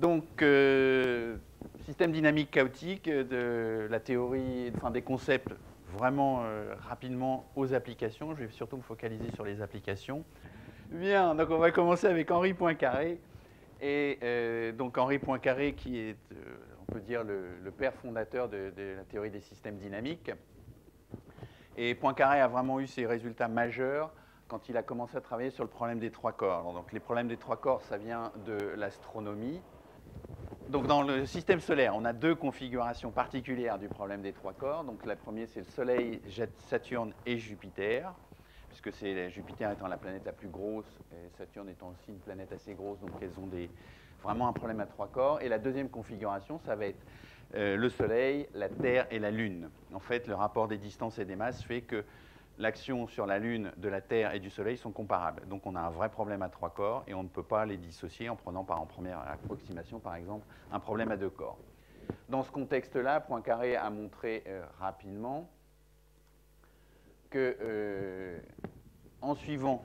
Donc, euh, système dynamique chaotique, de la théorie, enfin des concepts vraiment euh, rapidement aux applications. Je vais surtout me focaliser sur les applications. Bien, donc on va commencer avec Henri Poincaré. Et euh, donc Henri Poincaré, qui est, on peut dire, le, père fondateur de, de, la théorie des systèmes dynamiques. Et Poincaré a vraiment eu ses résultats majeurs quand il a commencé à travailler sur le problème des trois corps. Donc les problèmes des trois corps, ça vient de l'astronomie. Donc dans le système solaire, on a deux configurations particulières du problème des trois corps. Donc la première, c'est le Soleil, Saturne et Jupiter, puisque c'est Jupiter étant la planète la plus grosse et Saturne étant aussi une planète assez grosse, donc elles ont vraiment un problème à trois corps. Et la deuxième configuration, ça va être euh, le Soleil, la Terre et la Lune. En fait, le rapport des distances et des masses fait que l'action sur la Lune, de la Terre et du Soleil sont comparables. Donc on a un vrai problème à trois corps et on ne peut pas les dissocier en prenant par en première approximation, par exemple, un problème à deux corps. Dans ce contexte-là, Poincaré a montré euh, rapidement que, euh, en suivant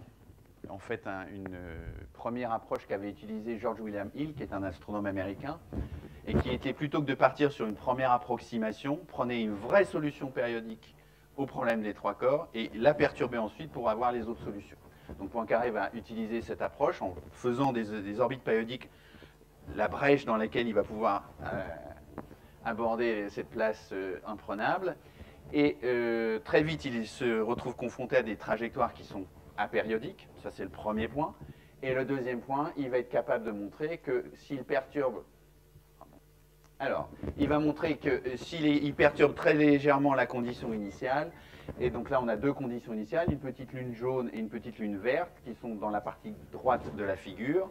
une euh, première approche qu'avait utilisée George William Hill, qui est un astronome américain, et qui était plutôt que de partir sur une première approximation, prenait une vraie solution périodique au problème des trois corps et la perturber ensuite pour avoir les autres solutions. Donc Poincaré va utiliser cette approche en faisant des, orbites périodiques la brèche dans laquelle il va pouvoir euh, aborder cette place euh, imprenable. Et euh, très vite, il se retrouve confronté à des trajectoires qui sont apériodiques. Ça, c'est le premier point. Et le deuxième point, il va être capable de montrer que s'il perturbe alors, il va montrer que euh, s'il perturbe très légèrement la condition initiale, et donc là on a deux conditions initiales, une petite lune jaune et une petite lune verte, qui sont dans la partie droite de la figure,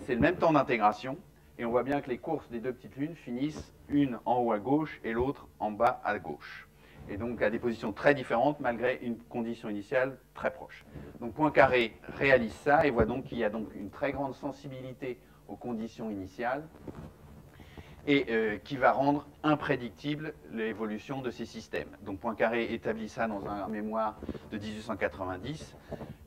c'est le même temps d'intégration, et on voit bien que les courses des deux petites lunes finissent une en haut à gauche et l'autre en bas à gauche. Et donc à des positions très différentes malgré une condition initiale très proche. Donc Poincaré réalise ça et voit donc qu'il y a donc une très grande sensibilité aux conditions initiales et euh, qui va rendre imprédictible l'évolution de ces systèmes. Donc Poincaré établit ça dans un mémoire de 1890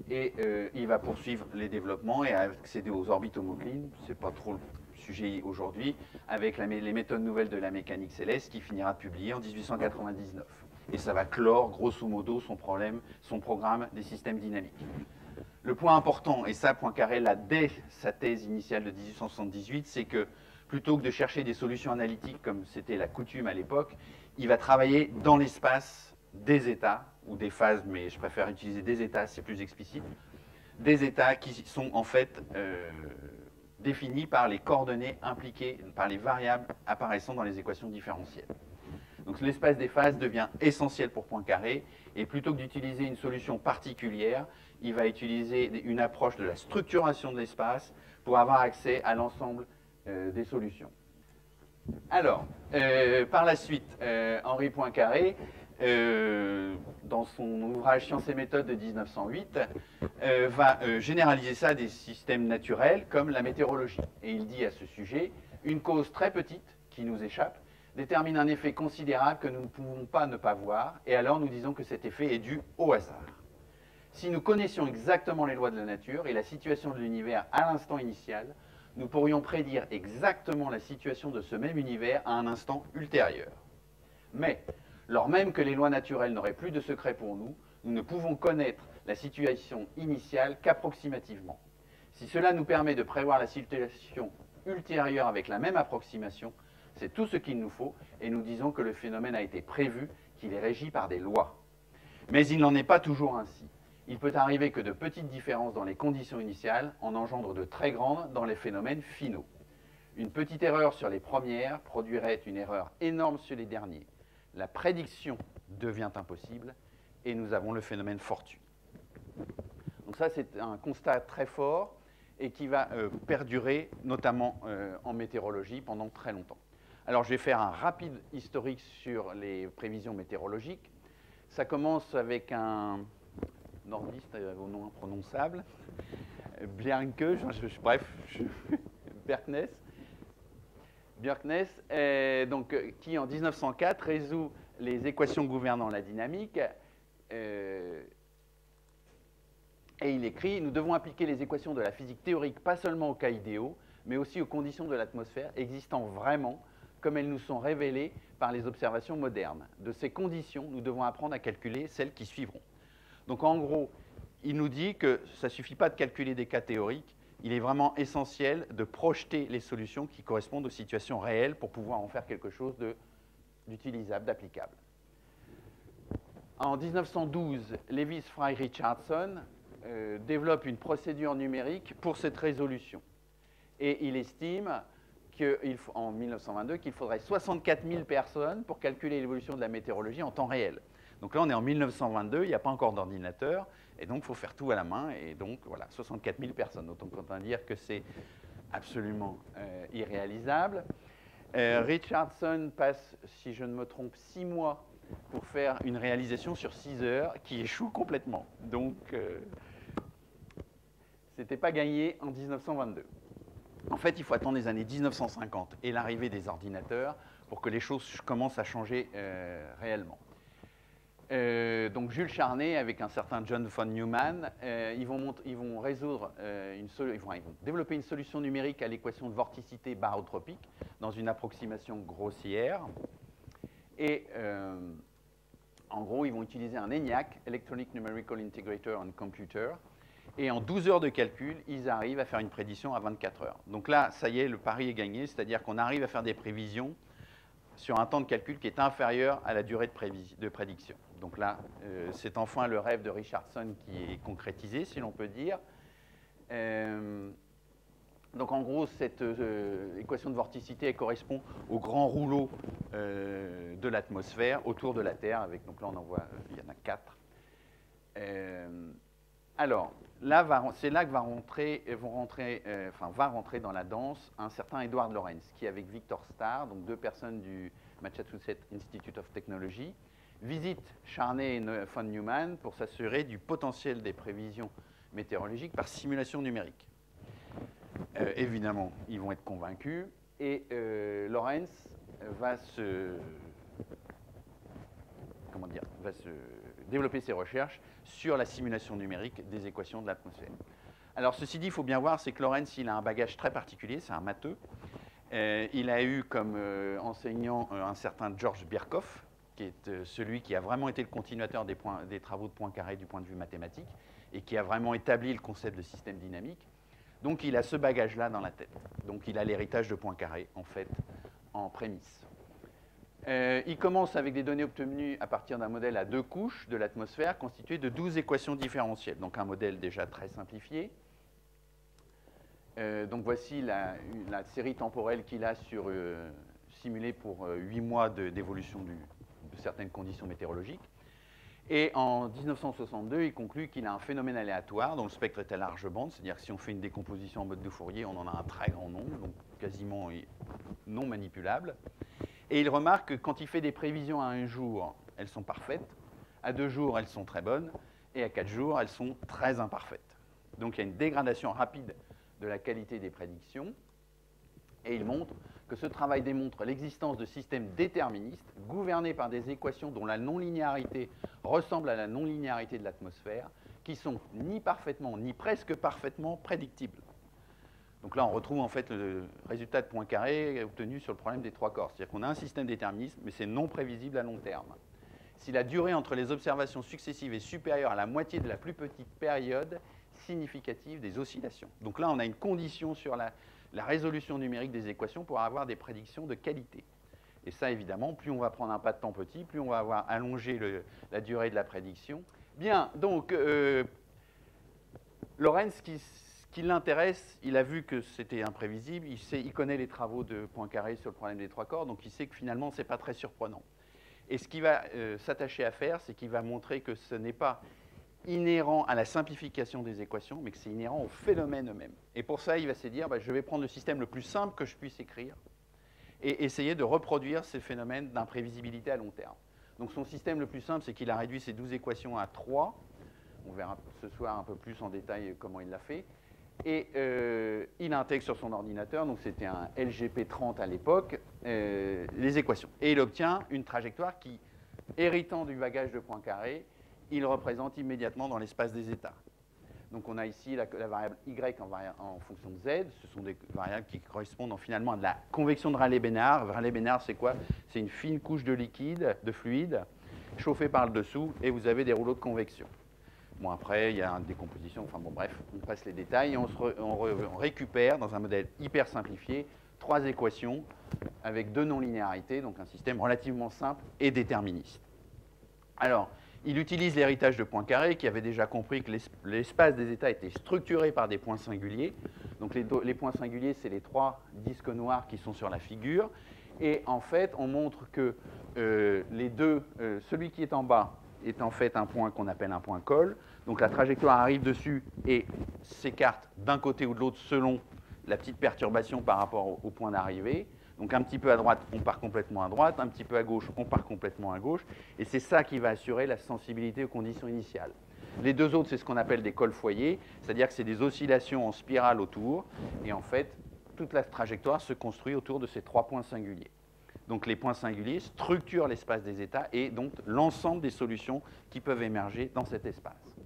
et euh, il va poursuivre les développements et accéder aux orbites homoclines, c'est pas trop le sujet aujourd'hui, avec les méthodes nouvelles de la mécanique céleste qui finira de publier en 1899. Et ça va clore grosso modo son, problème, son programme des systèmes dynamiques. Le point important, et ça Poincaré l'a dès sa thèse initiale de 1878, c'est que plutôt que de chercher des solutions analytiques comme c'était la coutume à l'époque, il va travailler dans l'espace des états, ou des phases, mais je préfère utiliser des états, c'est plus explicite, des états qui sont en fait euh, définis par les coordonnées impliquées, par les variables apparaissant dans les équations différentielles. Donc l'espace des phases devient essentiel pour Poincaré, et plutôt que d'utiliser une solution particulière, il va utiliser une approche de la structuration de l'espace pour avoir accès à l'ensemble des solutions. Alors, euh, par la suite, euh, Henri Poincaré, dans son ouvrage Sciences et méthodes de 1908, va généraliser ça des systèmes naturels comme la météorologie. Et il dit à ce sujet, une cause très petite qui nous échappe détermine un effet considérable que nous ne pouvons pas ne pas voir, et alors nous disons que cet effet est dû au hasard. Si nous connaissions exactement les lois de la nature et la situation de l'univers à l'instant initial, nous pourrions prédire exactement la situation de ce même univers à un instant ultérieur. Mais, lors même que les lois naturelles n'auraient plus de secret pour nous, nous ne pouvons connaître la situation initiale qu'approximativement. Si cela nous permet de prévoir la situation ultérieure avec la même approximation, c'est tout ce qu'il nous faut, et nous disons que le phénomène a été prévu, qu'il est régi par des lois. Mais il n'en est pas toujours ainsi il peut arriver que de petites différences dans les conditions initiales en engendrent de très grandes dans les phénomènes finaux. Une petite erreur sur les premières produirait une erreur énorme sur les derniers. La prédiction devient impossible et nous avons le phénomène fortuit. Donc ça, c'est un constat très fort et qui va euh, perdurer, notamment euh, en météorologie, pendant très longtemps. Alors, je vais faire un rapide historique sur les prévisions météorologiques. Ça commence avec un, nordiste euh, au nom imprononçable, Bjerke, bref, Berknes, Bjerknes donc, euh, qui en 1904 résout les équations gouvernant la dynamique. Euh, et il écrit Nous devons appliquer les équations de la physique théorique pas seulement aux cas idéaux, mais aussi aux conditions de l'atmosphère existant vraiment comme elles nous sont révélées par les observations modernes. De ces conditions, nous devons apprendre à calculer celles qui suivront. Donc en gros, il nous dit que ça ne suffit pas de calculer des cas théoriques, il est vraiment essentiel de projeter les solutions qui correspondent aux situations réelles pour pouvoir en faire quelque chose d'utilisable, d'applicable. En 1912, Lewis Fry Richardson euh, développe une procédure numérique pour cette résolution. Et il estime en 1922 qu'il faudrait 64 000 personnes pour calculer l'évolution de la météorologie en temps réel. Donc là, on est en 1922, il n'y a pas encore d'ordinateur, et donc il faut faire tout à la main, et donc voilà, 64 000 personnes. Donc on peut dire que c'est absolument euh, irréalisable. Euh, Richardson passe, si je ne me trompe, six mois pour faire une réalisation sur 6 heures qui échoue complètement. Donc, euh, ce n'était pas gagné en 1922. En fait, il faut attendre les années 1950 et l'arrivée des ordinateurs pour que les choses commencent à changer euh, réellement. Euh, donc Jules Charnay avec un certain John von Neumann, ils, vont ils, vont résoudre une ils, développer une solution numérique à l'équation de vorticité barotropique dans une approximation grossière. Et en gros, ils vont utiliser un ENIAC, Electronic Numerical Integrator on Computer, et en 12 heures de calcul, ils arrivent à faire une prédiction à 24 heures. Donc là, ça y est, le pari est gagné, c'est-à-dire qu'on arrive à faire des prévisions sur un temps de calcul qui est inférieur à la durée de prédiction. Donc là, euh, c'est enfin le rêve de Richardson qui est concrétisé, si l'on peut dire. Euh, donc en gros, cette euh, équation de vorticité correspond au grand rouleau de l'atmosphère autour de la Terre. Avec, donc là, on en voit, il y en a quatre. alors, c'est là que va rentrer, vont rentrer, enfin, va rentrer dans la danse un certain Edward Lorenz, qui avec Victor Starr, donc deux personnes du Massachusetts Institute of Technology, visite Charney et von Neumann pour s'assurer du potentiel des prévisions météorologiques par simulation numérique. Euh, évidemment, ils vont être convaincus. Et euh, Lorenz va se, comment dire, va se développer ses recherches sur la simulation numérique des équations de l'atmosphère. Alors, ceci dit, il faut bien voir, c'est que Lorenz, il a un bagage très particulier, c'est un matheux. Euh, il a eu comme enseignant un certain George Birkhoff, qui est celui qui a vraiment été le continuateur des, travaux de Poincaré du point de vue mathématique, et qui a vraiment établi le concept de système dynamique. Donc il a ce bagage-là dans la tête. Donc il a l'héritage de Poincaré, en fait, en prémisse. Euh, il commence avec des données obtenues à partir d'un modèle à deux couches de l'atmosphère constitué de 12 équations différentielles. Donc un modèle déjà très simplifié. Euh, donc voici la, série temporelle qu'il a sur, euh, simulée pour 8 mois d'évolution de certaines conditions météorologiques. Et en 1962, il conclut qu'il a un phénomène aléatoire dont le spectre est à large bande, c'est-à-dire que si on fait une décomposition en mode de Fourier, on en a un très grand nombre, donc quasiment non manipulable. Et il remarque que quand il fait des prévisions à un jour, elles sont parfaites, à deux jours, elles sont très bonnes, et à quatre jours, elles sont très imparfaites. Donc il y a une dégradation rapide de la qualité des prédictions, et il montre que ce travail démontre l'existence de systèmes déterministes gouvernés par des équations dont la non-linéarité ressemble à la non-linéarité de l'atmosphère, qui sont ni parfaitement ni presque parfaitement prédictibles. Donc là, on retrouve en fait le résultat de Poincaré obtenu sur le problème des trois corps. C'est-à-dire qu'on a un système déterministe, mais c'est non prévisible à long terme. Si la durée entre les observations successives est supérieure à la moitié de la plus petite période significative des oscillations. Donc là, on a une condition sur la, la résolution numérique des équations pour avoir des prédictions de qualité. Et ça, évidemment, plus on va prendre un pas de temps petit, plus on va avoir allongé la durée de la prédiction. Bien, donc, euh, Lorenz, qui, qui l'intéresse, il a vu que c'était imprévisible, il, connaît les travaux de Poincaré sur le problème des trois corps, donc il sait que finalement, ce n'est pas très surprenant. Et ce qu'il va euh, s'attacher à faire, c'est qu'il va montrer que ce n'est pas inhérent à la simplification des équations, mais que c'est inhérent aux phénomènes eux-mêmes. Et pour ça, il va se dire, bah, je vais prendre le système le plus simple que je puisse écrire et essayer de reproduire ces phénomènes d'imprévisibilité à long terme. Donc son système le plus simple, c'est qu'il a réduit ses 12 équations à 3. On verra ce soir un peu plus en détail comment il l'a fait. Et euh, il intègre sur son ordinateur, donc c'était un LGP30 à l'époque, euh, les équations. Et il obtient une trajectoire qui, héritant du bagage de Poincaré, il représente immédiatement dans l'espace des états. Donc on a ici la, variable y en, fonction de z. Ce sont des variables qui correspondent finalement à de la convection de Rayleigh-Bénard. Rayleigh-Bénard, c'est quoi? C'est une fine couche de liquide, de fluide, chauffée par le dessous, et vous avez des rouleaux de convection. Bon, après, il y a une décomposition, enfin bon, bref, on passe les détails, et on, on récupère, dans un modèle hyper simplifié, trois équations avec deux non-linéarités, donc un système relativement simple et déterministe. Alors, il utilise l'héritage de Poincaré, qui avait déjà compris que l'espace des états était structuré par des points singuliers. Donc les, points singuliers, c'est les trois disques noirs qui sont sur la figure. Et en fait, on montre que euh, les deux, euh, celui qui est en bas est en fait un point qu'on appelle un point col. Donc la trajectoire arrive dessus et s'écarte d'un côté ou de l'autre selon la petite perturbation par rapport au point d'arrivée. Donc un petit peu à droite, on part complètement à droite, un petit peu à gauche, on part complètement à gauche, et c'est ça qui va assurer la sensibilité aux conditions initiales. Les deux autres, c'est ce qu'on appelle des cols foyers, c'est-à-dire que c'est des oscillations en spirale autour, et en fait, toute la trajectoire se construit autour de ces trois points singuliers. Donc les points singuliers structurent l'espace des états et donc l'ensemble des solutions qui peuvent émerger dans cet espace.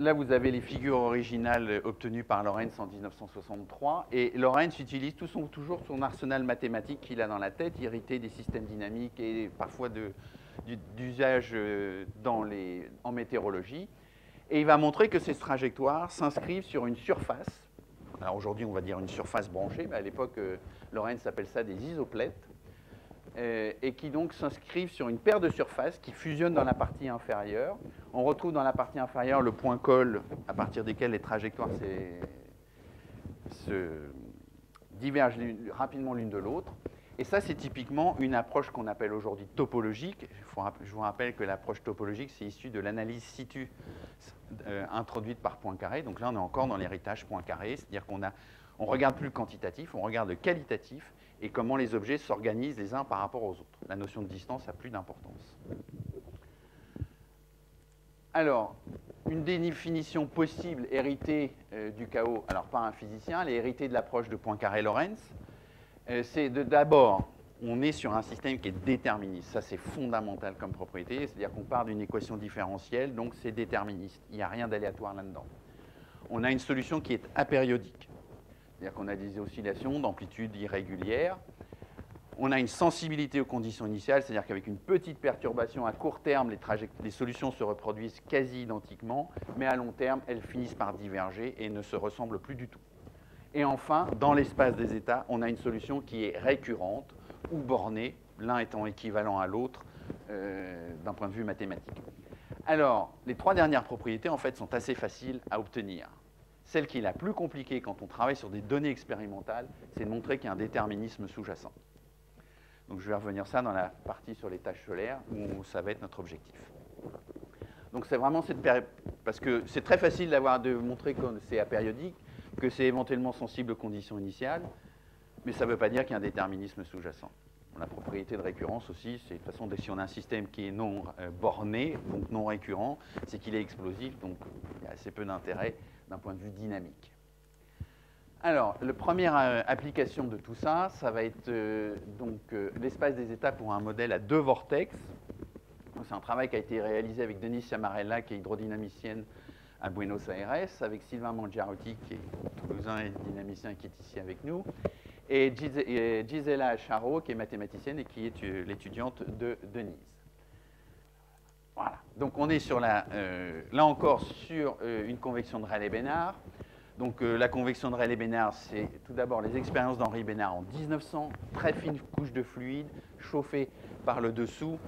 Là, vous avez les figures originales obtenues par Lorentz en 1963. Et Lorentz utilise toujours son arsenal mathématique qu'il a dans la tête, irrité des systèmes dynamiques et parfois d'usage euh, en météorologie. Et il va montrer que ces trajectoires s'inscrivent sur une surface. Alors aujourd'hui, on va dire une surface branchée, mais à l'époque, euh, Lorentz appelle ça des isoplètes. Euh, et qui donc s'inscrivent sur une paire de surfaces qui fusionnent dans la partie inférieure. On retrouve dans la partie inférieure le point col à partir desquels les trajectoires se divergent rapidement l'une de l'autre. Et ça, c'est typiquement une approche qu'on appelle aujourd'hui topologique. Je vous rappelle que l'approche topologique, c'est issu de l'analyse situ euh, introduite par Poincaré. Donc là, on est encore dans l'héritage Poincaré, c'est-à-dire qu'on ne on regarde plus le quantitatif, on regarde le qualitatif, et comment les objets s'organisent les uns par rapport aux autres. La notion de distance a plus d'importance. Alors, une définition possible héritée euh, du chaos, alors par un physicien, elle est héritée de l'approche de Poincaré-Lorentz, euh, c'est d'abord, on est sur un système qui est déterministe. Ça, c'est fondamental comme propriété, c'est-à-dire qu'on part d'une équation différentielle, donc c'est déterministe. Il n'y a rien d'aléatoire là-dedans. On a une solution qui est apériodique. C'est-à-dire qu'on a des oscillations d'amplitude irrégulière. On a une sensibilité aux conditions initiales, c'est-à-dire qu'avec une petite perturbation à court terme, les, solutions se reproduisent quasi identiquement, mais à long terme, elles finissent par diverger et ne se ressemblent plus du tout. Et enfin, dans l'espace des états, on a une solution qui est récurrente ou bornée, l'un étant équivalent à l'autre euh, d'un point de vue mathématique. Alors, les trois dernières propriétés, en fait, sont assez faciles à obtenir. Celle qui est la plus compliquée quand on travaille sur des données expérimentales, c'est de montrer qu'il y a un déterminisme sous-jacent. Donc je vais revenir ça dans la partie sur les tâches solaires, où ça va être notre objectif. Donc c'est vraiment cette période, parce que c'est très facile d'avoir de montrer que c'est apériodique, que c'est éventuellement sensible aux conditions initiales, mais ça ne veut pas dire qu'il y a un déterminisme sous-jacent. La propriété de récurrence aussi, c'est de toute façon, si on a un système qui est non euh, borné, donc non récurrent, c'est qu'il est explosif, donc il y a assez peu d'intérêt d'un point de vue dynamique. Alors, la première euh, application de tout ça, ça va être euh, donc euh, l'espace des états pour un modèle à deux vortex. C'est un travail qui a été réalisé avec Denise Ciamarella, qui est hydrodynamicienne à Buenos Aires, avec Sylvain Mangiarotti, qui est toulousain et dynamicien, qui est ici avec nous, et Gisela Charo, qui est mathématicienne et qui est l'étudiante de Denise. Voilà. Donc on est sur la, euh, là encore sur euh, une convection de Rayleigh-Bénard. Donc euh, la convection de Rayleigh-Bénard, c'est tout d'abord les expériences d'Henri Bénard en 1900, très fine couche de fluide chauffée par le dessous,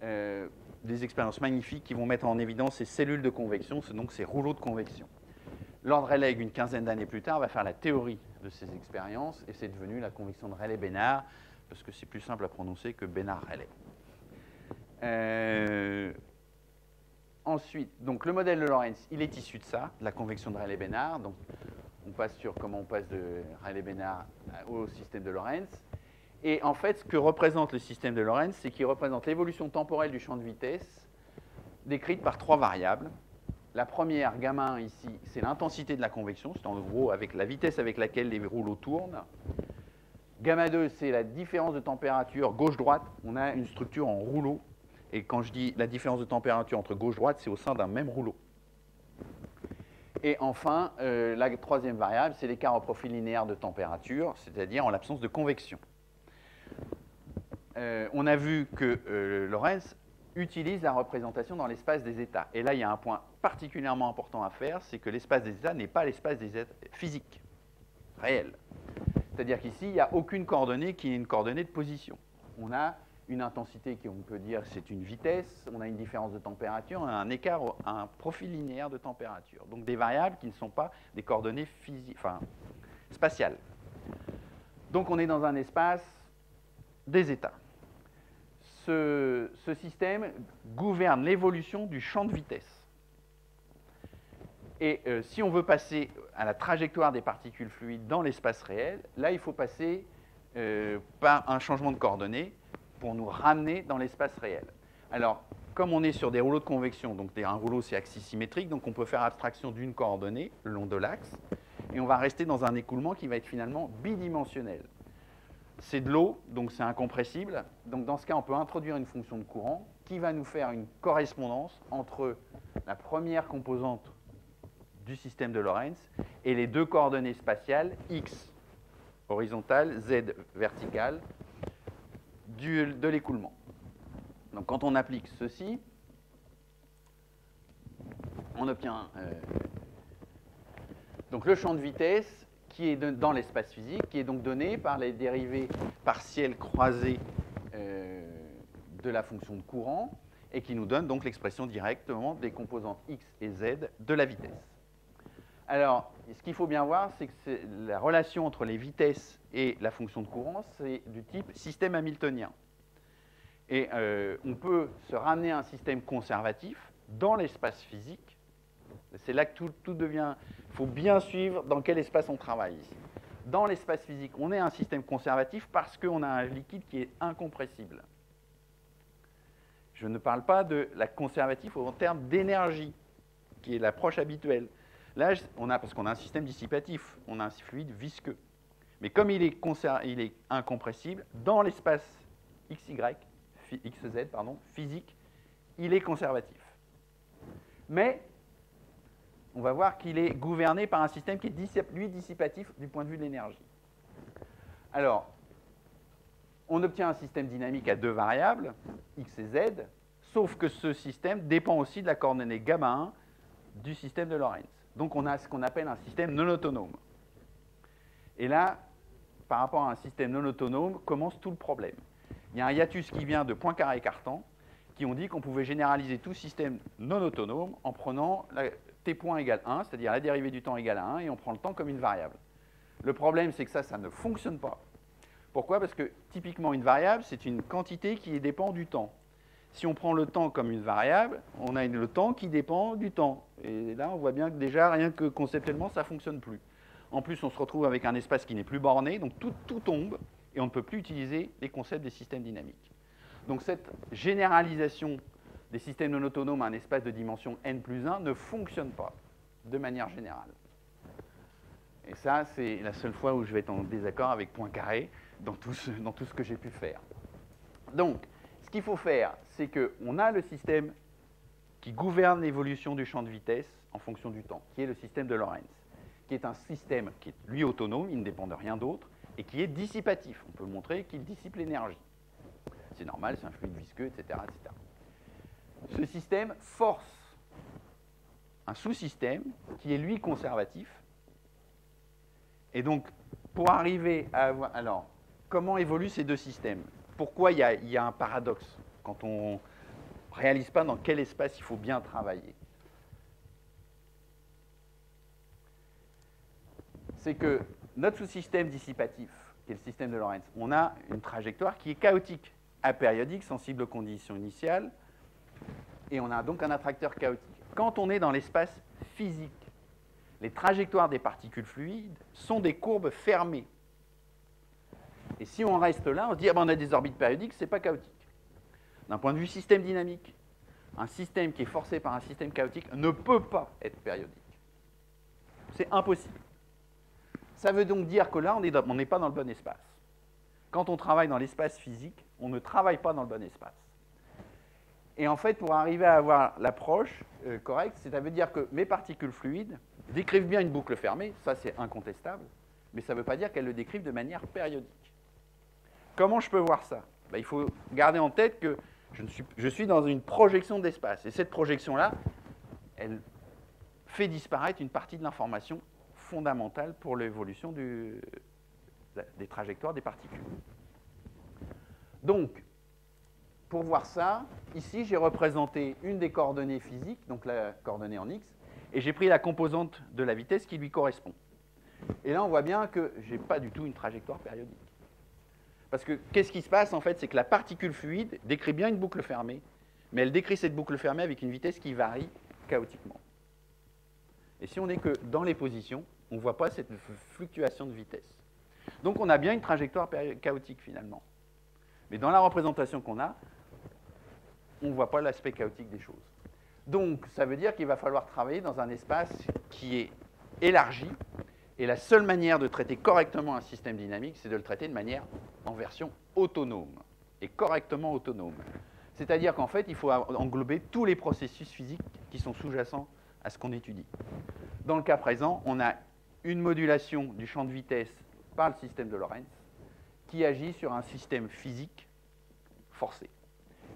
des expériences magnifiques qui vont mettre en évidence ces cellules de convection, donc ces rouleaux de convection. Lord Rayleigh, une quinzaine d'années plus tard, va faire la théorie de ces expériences et c'est devenu la convection de Rayleigh-Bénard parce que c'est plus simple à prononcer que Bénard-Rayleigh. Ensuite, donc le modèle de Lorentz, il est issu de ça, de la convection de Rayleigh-Bénard. Donc, on passe sur comment on passe de Rayleigh-Bénard au système de Lorentz. Et en fait, ce que représente le système de Lorentz, c'est qu'il représente l'évolution temporelle du champ de vitesse décrite par trois variables. La première, gamma 1 ici, c'est l'intensité de la convection, c'est en gros avec la vitesse avec laquelle les rouleaux tournent. Gamma 2, c'est la différence de température gauche-droite. On a une structure en rouleau et quand je dis la différence de température entre gauche et droite, c'est au sein d'un même rouleau. Et enfin, euh, la troisième variable, c'est l'écart au profil linéaire de température, c'est-à-dire en l'absence de convection. Euh, on a vu que euh, Lorentz utilise la représentation dans l'espace des états. Et là, il y a un point particulièrement important à faire, c'est que l'espace des états n'est pas l'espace des états physiques, réel. C'est-à-dire qu'ici, il n'y a aucune coordonnée qui est une coordonnée de position. On a une intensité qui, on peut dire, c'est une vitesse, on a une différence de température, on a un écart, un profil linéaire de température. Donc des variables qui ne sont pas des coordonnées physiques, enfin, spatiales. Donc on est dans un espace des états. Ce, système gouverne l'évolution du champ de vitesse. Et euh, si on veut passer à la trajectoire des particules fluides dans l'espace réel, là, il faut passer euh, par un changement de coordonnées pour nous ramener dans l'espace réel. Alors, comme on est sur des rouleaux de convection, donc un rouleau c'est axis symétrique, donc on peut faire abstraction d'une coordonnée le long de l'axe, et on va rester dans un écoulement qui va être finalement bidimensionnel. C'est de l'eau, donc c'est incompressible. Donc dans ce cas, on peut introduire une fonction de courant qui va nous faire une correspondance entre la première composante du système de Lorentz et les deux coordonnées spatiales x horizontale, z verticale de l'écoulement. Donc quand on applique ceci, on obtient euh, donc le champ de vitesse qui est dans l'espace physique, qui est donc donné par les dérivées partielles croisées euh, de la fonction de courant, et qui nous donne donc l'expression directement des composantes x et z de la vitesse. Alors, ce qu'il faut bien voir, c'est que la relation entre les vitesses et la fonction de courant, c'est du type système hamiltonien. Et euh, on peut se ramener à un système conservatif dans l'espace physique. C'est là que tout, tout devient... Il faut bien suivre dans quel espace on travaille ici. Dans l'espace physique, on est un système conservatif parce qu'on a un liquide qui est incompressible. Je ne parle pas de la conservative en termes d'énergie, qui est l'approche habituelle. Là, on a, parce qu'on a un système dissipatif, on a un fluide visqueux. Mais comme il est, incompressible, dans l'espace XY, XZ, physique, il est conservatif. Mais on va voir qu'il est gouverné par un système qui est, lui, dissipatif du point de vue de l'énergie. Alors, on obtient un système dynamique à deux variables, x et z, sauf que ce système dépend aussi de la coordonnée gamma 1 du système de Lorentz. Donc on a ce qu'on appelle un système non autonome. Et là, par rapport à un système non autonome, commence tout le problème. Il y a un hiatus qui vient de Poincaré Cartan, qui ont dit qu'on pouvait généraliser tout système non autonome en prenant t point égale 1, c'est-à-dire la dérivée du temps égale à 1, et on prend le temps comme une variable. Le problème, c'est que ça, ça ne fonctionne pas. Pourquoi? Parce que typiquement, une variable, c'est une quantité qui dépend du temps. Si on prend le temps comme une variable, on a le temps qui dépend du temps. Et là, on voit bien que déjà, rien que conceptuellement, ça ne fonctionne plus. En plus, on se retrouve avec un espace qui n'est plus borné, donc tout, tout, tombe, et on ne peut plus utiliser les concepts des systèmes dynamiques. Donc cette généralisation des systèmes non autonomes à un espace de dimension n plus 1 ne fonctionne pas, de manière générale. Et ça, c'est la seule fois où je vais être en désaccord avec Poincaré dans tout ce, dans tout ce que j'ai pu faire. Donc, qu'il faut faire, c'est qu'on a le système qui gouverne l'évolution du champ de vitesse en fonction du temps, qui est le système de Lorentz, qui est un système qui est lui autonome, il ne dépend de rien d'autre, et qui est dissipatif. On peut montrer qu'il dissipe l'énergie. C'est normal, c'est un fluide visqueux, etc., etc. Ce système force un sous-système qui est lui conservatif. Et donc, pour arriver à avoir... Alors, comment évoluent ces deux systèmes? Pourquoi il y, a, un paradoxe quand on ne réalise pas dans quel espace il faut bien travailler C'est que notre sous-système dissipatif, qui est le système de Lorentz, on a une trajectoire qui est chaotique, apériodique, sensible aux conditions initiales, et on a donc un attracteur chaotique. Quand on est dans l'espace physique, les trajectoires des particules fluides sont des courbes fermées. Et si on reste là, on se dit, ah ben on a des orbites périodiques, ce n'est pas chaotique. D'un point de vue système dynamique, un système qui est forcé par un système chaotique ne peut pas être périodique. C'est impossible. Ça veut donc dire que là, on n'est pas dans le bon espace. Quand on travaille dans l'espace physique, on ne travaille pas dans le bon espace. Et en fait, pour arriver à avoir l'approche euh, correcte, ça veut dire que mes particules fluides décrivent bien une boucle fermée, ça c'est incontestable, mais ça ne veut pas dire qu'elles le décrivent de manière périodique. Comment je peux voir ça? Ben, Il faut garder en tête que je, suis, je suis dans une projection d'espace, et cette projection-là, elle fait disparaître une partie de l'information fondamentale pour l'évolution des trajectoires des particules. Donc, pour voir ça, ici, j'ai représenté une des coordonnées physiques, donc la coordonnée en x, et j'ai pris la composante de la vitesse qui lui correspond. Et là, on voit bien que je n'ai pas du tout une trajectoire périodique. Parce que qu'est-ce qui se passe, en fait, c'est que la particule fluide décrit bien une boucle fermée, mais elle décrit cette boucle fermée avec une vitesse qui varie chaotiquement. Et si on n'est que dans les positions, on ne voit pas cette fluctuation de vitesse. Donc on a bien une trajectoire chaotique finalement. Mais dans la représentation qu'on a, on ne voit pas l'aspect chaotique des choses. Donc, ça veut dire qu'il va falloir travailler dans un espace qui est élargi, et la seule manière de traiter correctement un système dynamique, c'est de le traiter de manière en version autonome, et correctement autonome. C'est-à-dire qu'en fait, il faut englober tous les processus physiques qui sont sous-jacents à ce qu'on étudie. Dans le cas présent, on a une modulation du champ de vitesse par le système de Lorentz qui agit sur un système physique forcé.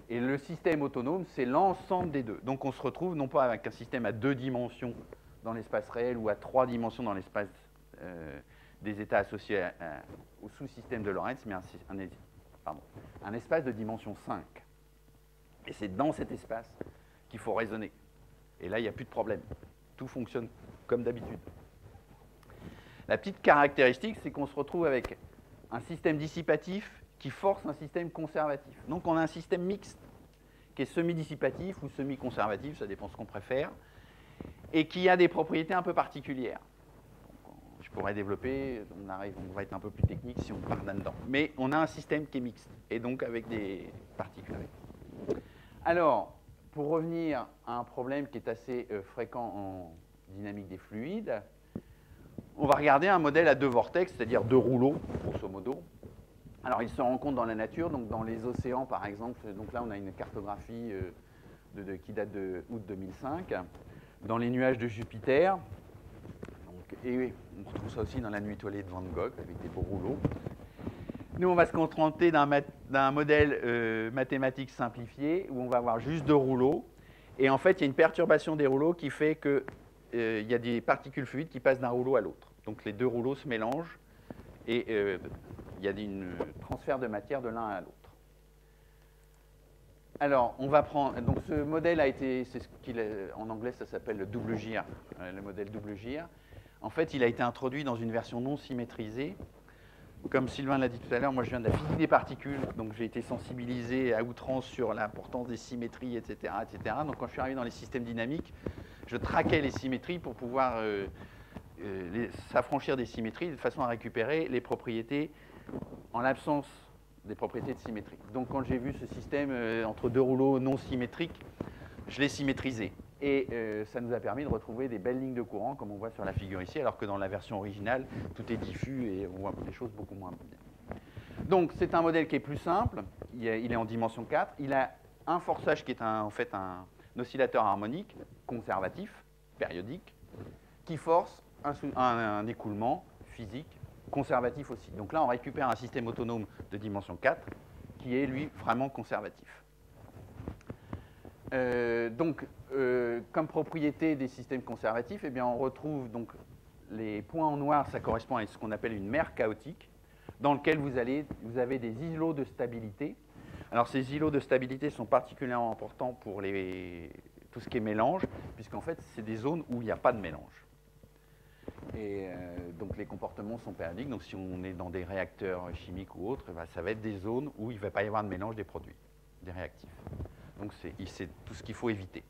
Et le système autonome, c'est l'ensemble des deux. Donc on se retrouve non pas avec un système à deux dimensions dans l'espace réel ou à trois dimensions dans l'espace euh, des états associés au sous-système de Lorentz, mais un, un espace de dimension 5. Et c'est dans cet espace qu'il faut raisonner. Et là, il n'y a plus de problème. Tout fonctionne comme d'habitude. La petite caractéristique, c'est qu'on se retrouve avec un système dissipatif qui force un système conservatif. Donc on a un système mixte qui est semi-dissipatif ou semi-conservatif, ça dépend ce qu'on préfère, et qui a des propriétés un peu particulières. Développer, on, va être un peu plus technique si on part là-dedans. Mais on a un système qui est mixte, et donc avec des particularités. Alors, pour revenir à un problème qui est assez euh, fréquent en dynamique des fluides, on va regarder un modèle à deux vortex, c'est-à-dire deux rouleaux, grosso modo, alors, il se rencontre dans la nature, donc dans les océans, par exemple. Donc là, on a une cartographie euh, qui date de août 2005. Dans les nuages de Jupiter. Et on retrouve ça aussi dans la nuit étoilée de Van Gogh, avec des beaux rouleaux. Nous, on va se contenter d'un modèle euh, mathématique simplifié, où on va avoir juste deux rouleaux. Et en fait, il y a une perturbation des rouleaux qui fait qu'il euh, y a des particules fluides qui passent d'un rouleau à l'autre. Donc les deux rouleaux se mélangent. Et il y a un transfert de matière de l'un à l'autre. Alors, on va prendre. Donc, ce modèle a été. C'est ce qu'il en anglais, ça s'appelle le double gire, euh, le modèle double gire. En fait, il a été introduit dans une version non symétrisée. Comme Sylvain l'a dit tout à l'heure, moi je viens de la physique des particules, donc j'ai été sensibilisé à outrance sur l'importance des symétries, etc., etc. Donc quand je suis arrivé dans les systèmes dynamiques, je traquais les symétries pour pouvoir euh, euh, s'affranchir des symétries de façon à récupérer les propriétés en l'absence des propriétés de symétrie. Donc quand j'ai vu ce système euh, entre deux rouleaux non symétriques, je l'ai symétrisé. Et euh, ça nous a permis de retrouver des belles lignes de courant, comme on voit sur la figure ici, alors que dans la version originale, tout est diffus et on voit des choses beaucoup moins bien. Donc c'est un modèle qui est plus simple, il est en dimension 4, il a un forçage qui est en fait un oscillateur harmonique conservatif, périodique, qui force un écoulement physique conservatif aussi. Donc là, on récupère un système autonome de dimension 4 qui est, lui, vraiment conservatif. Euh, donc, euh, comme propriété des systèmes conservatifs, eh bien, on retrouve donc les points en noir, ça correspond à ce qu'on appelle une mer chaotique, dans lequel vous, avez des îlots de stabilité. Alors, ces îlots de stabilité sont particulièrement importants pour tout ce qui est mélange, puisqu'en fait, c'est des zones où il n'y a pas de mélange. Et euh, donc les comportements sont périodiques. Donc si on est dans des réacteurs chimiques ou autres, eh ben, ça va être des zones où il ne va pas y avoir de mélange des produits, des réactifs. Donc c'est tout ce qu'il faut éviter.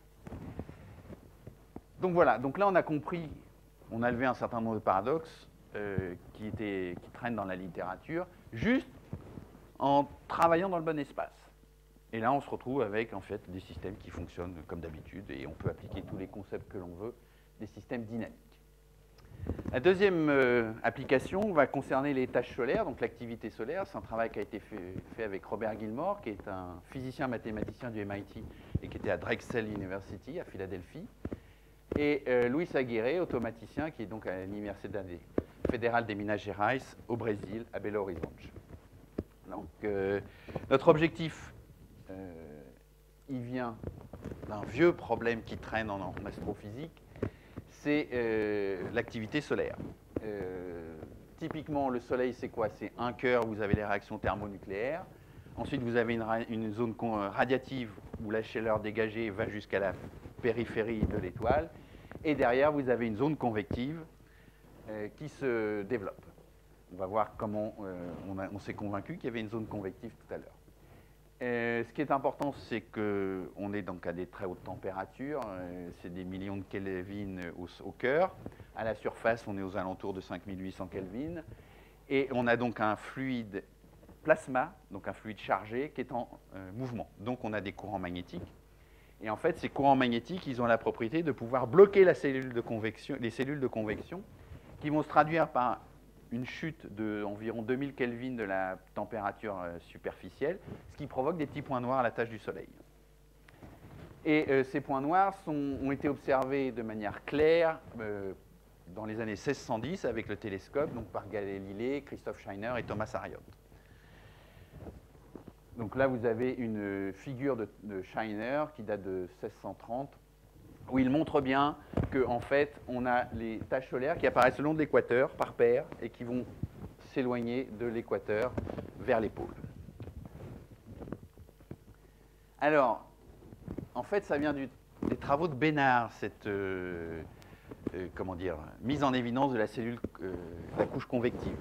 Donc voilà, donc là on a compris, on a levé un certain nombre de paradoxes euh, qui, qui traînent dans la littérature, juste en travaillant dans le bon espace. Et là on se retrouve avec en fait des systèmes qui fonctionnent comme d'habitude et on peut appliquer tous les concepts que l'on veut, des systèmes dynamiques. La deuxième euh, application va concerner les tâches solaires, donc l'activité solaire. C'est un travail qui a été fait, avec Robert Gilmore, qui est un physicien mathématicien du MIT et qui était à Drexel University, à Philadelphie. Et euh, Luis Aguirre, automaticien, qui est donc à l'Université fédérale des Minas Gerais, au Brésil, à Belo Horizonte. Donc, euh, notre objectif, euh, il vient d'un vieux problème qui traîne en, astrophysique, c'est l'activité solaire. typiquement, le Soleil, c'est quoi? C'est un cœur, vous avez les réactions thermonucléaires. Ensuite, vous avez une, zone radiative où la chaleur dégagée va jusqu'à la périphérie de l'étoile. Et derrière, vous avez une zone convective euh, qui se développe. On va voir comment euh, on, s'est convaincu qu'il y avait une zone convective tout à l'heure. Euh, ce qui est important, c'est qu'on est donc à des très hautes températures, c'est des millions de Kelvin au, cœur. À la surface, on est aux alentours de 5800 Kelvin. Et on a donc un fluide plasma, donc un fluide chargé, qui est en euh, mouvement. Donc on a des courants magnétiques. Et en fait, ces courants magnétiques, ils ont la propriété de pouvoir bloquer les cellules de convection, qui vont se traduire par une chute d'environ 2000 Kelvin de la température euh, superficielle, ce qui provoque des petits points noirs à la tâche du Soleil. Et euh, ces points noirs ont été observés de manière claire dans les années 1610 avec le télescope, donc par Galilée, Christophe Scheiner et Thomas Harriot. Donc là, vous avez une figure de, Scheiner qui date de 1630, où il montre bien qu'en en fait, on a les taches solaires qui apparaissent le long de l'équateur par paire et qui vont s'éloigner de l'équateur vers les pôles. Alors, en fait, ça vient des travaux de Bénard, cette euh, euh, dire, mise en évidence de la cellule, euh, la couche convective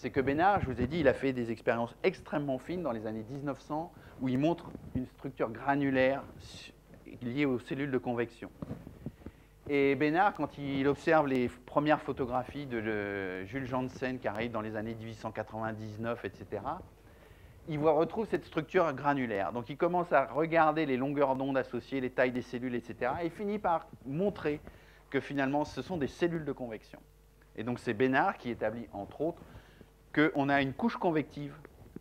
c'est que Bénard, je vous ai dit, il a fait des expériences extrêmement fines dans les années 1900 où il montre une structure granulaire liée aux cellules de convection. Et Bénard, quand il observe les premières photographies de Jules Janssen qui arrivent dans les années 1899, etc., il voit, retrouve cette structure granulaire. Donc il commence à regarder les longueurs d'onde associées, les tailles des cellules, etc., et finit par montrer que finalement ce sont des cellules de convection. Et donc c'est Bénard qui établit, entre autres, qu'on a une couche convective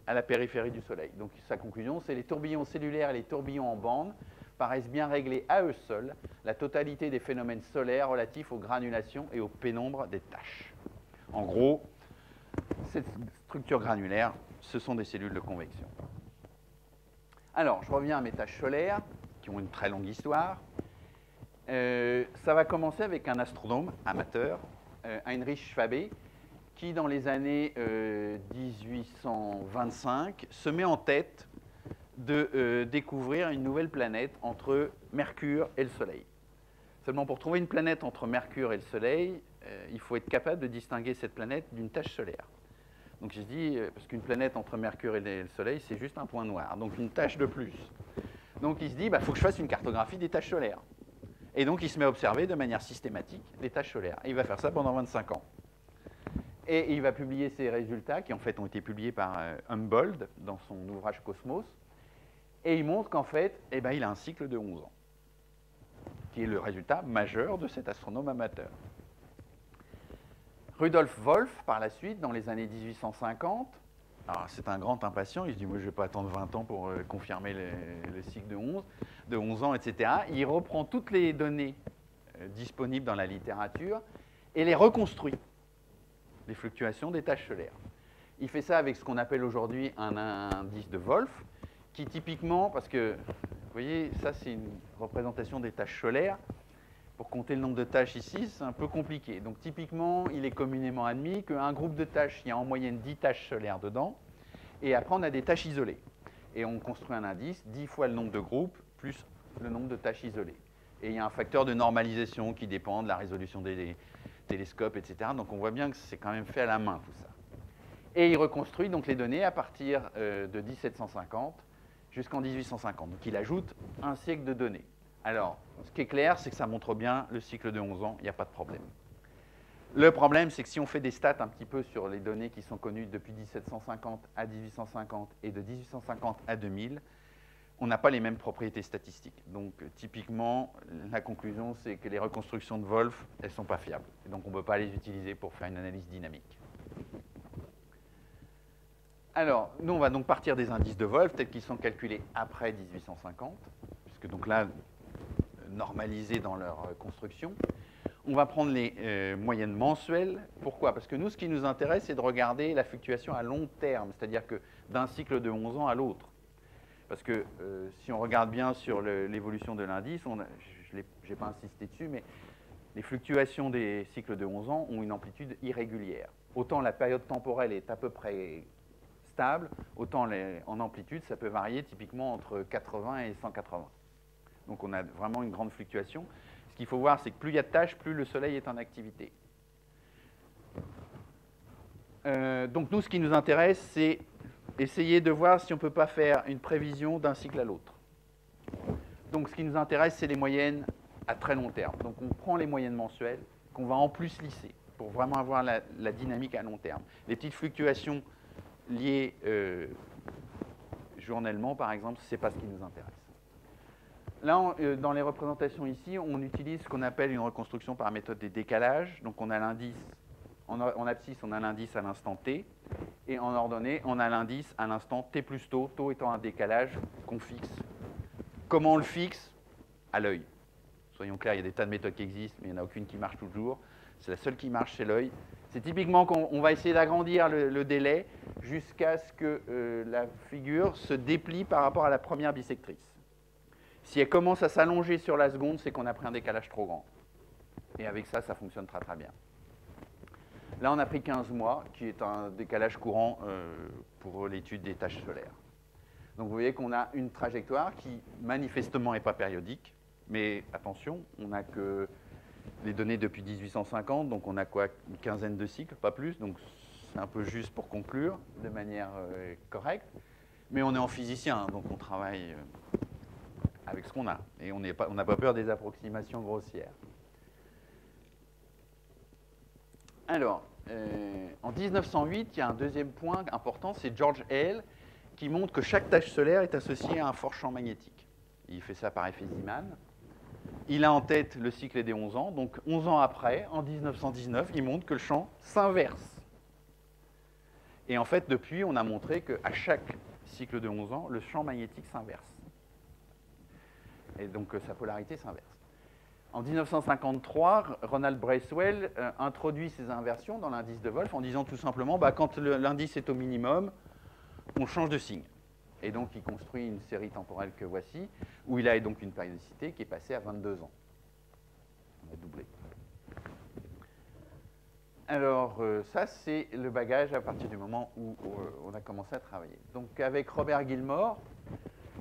à la périphérie du Soleil. Donc sa conclusion, c'est les tourbillons cellulaires et les tourbillons en bande paraissent bien régler à eux seuls la totalité des phénomènes solaires relatifs aux granulations et aux pénombres des taches. En gros, cette structure granulaire, ce sont des cellules de convection. Alors, je reviens à mes taches solaires, qui ont une très longue histoire. Euh, ça va commencer avec un astronome amateur, euh, Heinrich Schwabe, qui, dans les années 1825, euh, se met en tête de euh, découvrir une nouvelle planète entre Mercure et le Soleil. Seulement, pour trouver une planète entre Mercure et le Soleil, euh, il faut être capable de distinguer cette planète d'une tache solaire. Donc je dis, parce qu'une planète entre Mercure et le Soleil, c'est juste un point noir, donc une tache de plus. Donc il se dit, il bah, faut que je fasse une cartographie des taches solaires. Et donc il se met à observer de manière systématique les taches solaires. Et il va faire ça pendant 25 ans. Et il va publier ses résultats, qui en fait ont été publiés par euh, Humboldt dans son ouvrage Cosmos. Et il montre qu'en fait, eh ben, il a un cycle de 11 ans, qui est le résultat majeur de cet astronome amateur. Rudolf Wolf, par la suite, dans les années 1850, c'est un grand impatient, il se dit, moi je ne vais pas attendre 20 ans pour euh, confirmer le, cycle de 11, de 11 ans, etc. Il reprend toutes les données euh, disponibles dans la littérature et les reconstruit les fluctuations des tâches solaires. Il fait ça avec ce qu'on appelle aujourd'hui un indice de Wolf, qui typiquement, parce que, vous voyez, ça c'est une représentation des tâches solaires. Pour compter le nombre de tâches ici, c'est un peu compliqué. Donc typiquement, il est communément admis qu'un groupe de tâches, il y a en moyenne 10 tâches solaires dedans, et après on a des tâches isolées. Et on construit un indice, 10 fois le nombre de groupes, plus le nombre de tâches isolées. Et il y a un facteur de normalisation qui dépend de la résolution des, télescopes, etc. Donc on voit bien que c'est quand même fait à la main tout ça. Et il reconstruit donc les données à partir euh, de 1750 jusqu'en 1850. Donc il ajoute un siècle de données. Alors, ce qui est clair, c'est que ça montre bien le cycle de 11 ans, il n'y a pas de problème. Le problème, c'est que si on fait des stats un petit peu sur les données qui sont connues depuis 1750 à 1850 et de 1850 à 2000, on n'a pas les mêmes propriétés statistiques. Donc typiquement, la conclusion, c'est que les reconstructions de Wolf, elles ne sont pas fiables. Et donc on ne peut pas les utiliser pour faire une analyse dynamique. Alors, nous, on va donc partir des indices de Wolf, tels qu'ils sont calculés après 1850, parce que donc là, normalisées dans leur construction. On va prendre les moyennes mensuelles. Pourquoi? Parce que nous, ce qui nous intéresse, c'est de regarder la fluctuation à long terme, c'est-à-dire que d'un cycle de 11 ans à l'autre. Parce que si on regarde bien sur l'évolution de l'indice, je n'ai pas insisté dessus, mais les fluctuations des cycles de 11 ans ont une amplitude irrégulière. Autant la période temporelle est à peu près autant en amplitude, ça peut varier typiquement entre 80 et 180. Donc on a vraiment une grande fluctuation. Ce qu'il faut voir, c'est que plus il y a de tâches, plus le Soleil est en activité. Euh, donc nous, ce qui nous intéresse, c'est essayer de voir si on ne peut pas faire une prévision d'un cycle à l'autre. Donc ce qui nous intéresse, c'est les moyennes à très long terme. Donc on prend les moyennes mensuelles qu'on va en plus lisser pour vraiment avoir la, dynamique à long terme. Les petites fluctuations liées euh, journellement, par exemple, ce n'est pas ce qui nous intéresse. Là, euh, dans les représentations ici, on utilise ce qu'on appelle une reconstruction par méthode des décalages. Donc on a l'indice, en, abscisse, on a l'indice à l'instant t, et en ordonnée, on a l'indice à l'instant t plus taux, taux étant un décalage qu'on fixe. Comment on le fixe? À l'œil. Soyons clairs, il y a des tas de méthodes qui existent, mais il n'y en a aucune qui marche toujours. C'est la seule qui marche, c'est l'œil. C'est typiquement qu'on va essayer d'agrandir le, délai jusqu'à ce que euh, la figure se déplie par rapport à la première bisectrice. Si elle commence à s'allonger sur la seconde, c'est qu'on a pris un décalage trop grand. Et avec ça, ça fonctionne très très bien. Là, on a pris 15 mois, qui est un décalage courant euh, pour l'étude des tâches solaires. Donc vous voyez qu'on a une trajectoire qui manifestement n'est pas périodique, mais attention, on n'a que les données depuis 1850, donc on a quoi Une quinzaine de cycles, pas plus, donc c'est un peu juste pour conclure de manière euh, correcte. Mais on est en physicien, donc on travaille euh, avec ce qu'on a. Et on n'a pas, pas peur des approximations grossières. Alors, euh, en 1908, il y a un deuxième point important, c'est George Hale qui montre que chaque tache solaire est associée à un fort champ magnétique. Il fait ça par effet Zeeman il a en tête le cycle des 11 ans, donc 11 ans après, en 1919, il montre que le champ s'inverse. Et en fait, depuis, on a montré qu'à chaque cycle de 11 ans, le champ magnétique s'inverse. Et donc sa polarité s'inverse. En 1953, Ronald Bracewell euh, introduit ces inversions dans l'indice de Wolf en disant tout simplement, bah, quand l'indice est au minimum, on change de signe. Et donc, il construit une série temporelle que voici, où il a donc une périodicité qui est passée à 22 ans. On a doublé. Alors, euh, ça, c'est le bagage à partir du moment où euh, on a commencé à travailler. Donc, avec Robert Gilmore,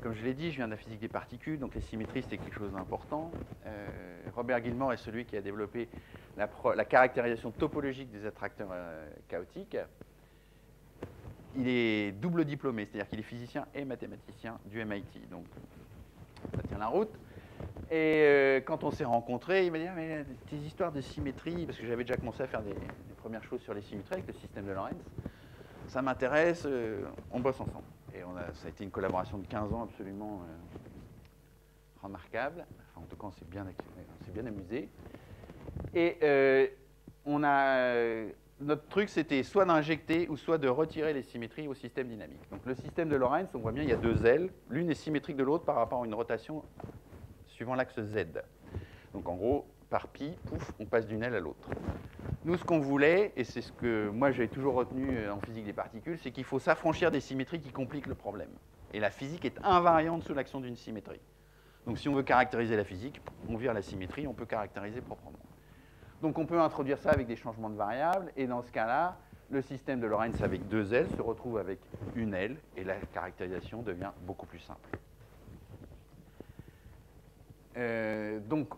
comme je l'ai dit, je viens de la physique des particules, donc les symétries, c'est quelque chose d'important. Euh, Robert Gilmore est celui qui a développé la, la caractérisation topologique des attracteurs chaotiques il est double diplômé, c'est-à-dire qu'il est physicien et mathématicien du MIT. Donc, ça tient la route. Et euh, quand on s'est rencontrés, il m'a dit ah, mais tes histoires de symétrie, parce que j'avais déjà commencé à faire des, premières choses sur les symétries avec le système de Lorentz, ça m'intéresse, euh, on bosse ensemble. Et on a, ça a été une collaboration de 15 ans absolument euh, remarquable. Enfin, en tout cas, on s'est bien, bien amusé. Et on a notre truc, c'était soit d'injecter ou soit de retirer les symétries au système dynamique. Donc le système de Lorentz, on voit bien, il y a deux ailes. L'une est symétrique de l'autre par rapport à une rotation suivant l'axe Z. Donc en gros, par pi, pouf, on passe d'une aile à l'autre. Nous, ce qu'on voulait, et c'est ce que moi j'ai toujours retenu euh, en physique des particules, c'est qu'il faut s'affranchir des symétries qui compliquent le problème. Et la physique est invariante sous l'action d'une symétrie. Donc si on veut caractériser la physique, on vire la symétrie, on peut caractériser proprement. Donc on peut introduire ça avec des changements de variables, et dans ce cas-là, le système de Lorentz avec deux ailes se retrouve avec une aile, et la caractérisation devient beaucoup plus simple. Euh, donc,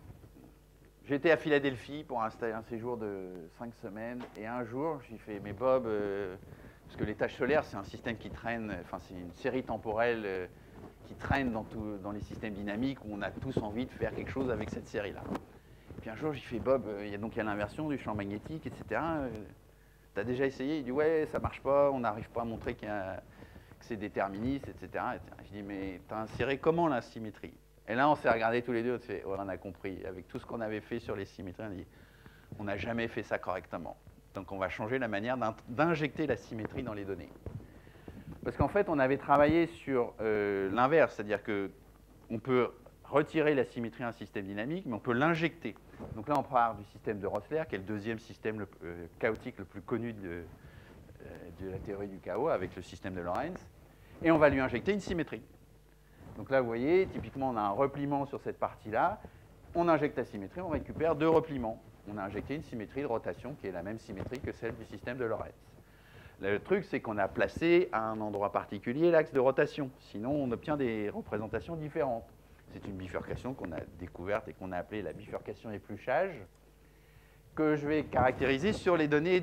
j'étais à Philadelphie pour un, un, séjour de cinq semaines, et un jour, j'ai fait, mes Bob, euh, parce que les tâches solaires, c'est un système qui traîne, enfin c'est une série temporelle euh, qui traîne dans les systèmes dynamiques, où on a tous envie de faire quelque chose avec cette série-là. Puis un jour, j'ai fait Bob, euh, il y a l'inversion du champ magnétique, etc. Euh, tu as déjà essayé? Il dit Ouais, ça marche pas, on n'arrive pas à montrer que c'est déterministe, etc. Je dis Mais tu as inséré comment la symétrie? Et là, on s'est regardé tous les deux, on, on a compris. Avec tout ce qu'on avait fait sur les symétries, on a dit On n'a jamais fait ça correctement. Donc on va changer la manière d'injecter la symétrie dans les données. Parce qu'en fait, on avait travaillé sur euh, l'inverse, c'est-à-dire qu'on peut retirer la symétrie à un système dynamique, mais on peut l'injecter. Donc là, on part du système de Rossler, qui est le deuxième système euh, chaotique le plus connu de, euh, de, la théorie du chaos, avec le système de Lorentz, et on va lui injecter une symétrie. Donc là, vous voyez, typiquement, on a un repliement sur cette partie-là, on injecte la symétrie, on récupère deux repliements. On a injecté une symétrie de rotation qui est la même symétrie que celle du système de Lorentz. Le truc, c'est qu'on a placé à un endroit particulier l'axe de rotation. Sinon, on obtient des représentations différentes. C'est une bifurcation qu'on a découverte et qu'on a appelée la bifurcation épluchage, que je vais caractériser sur les données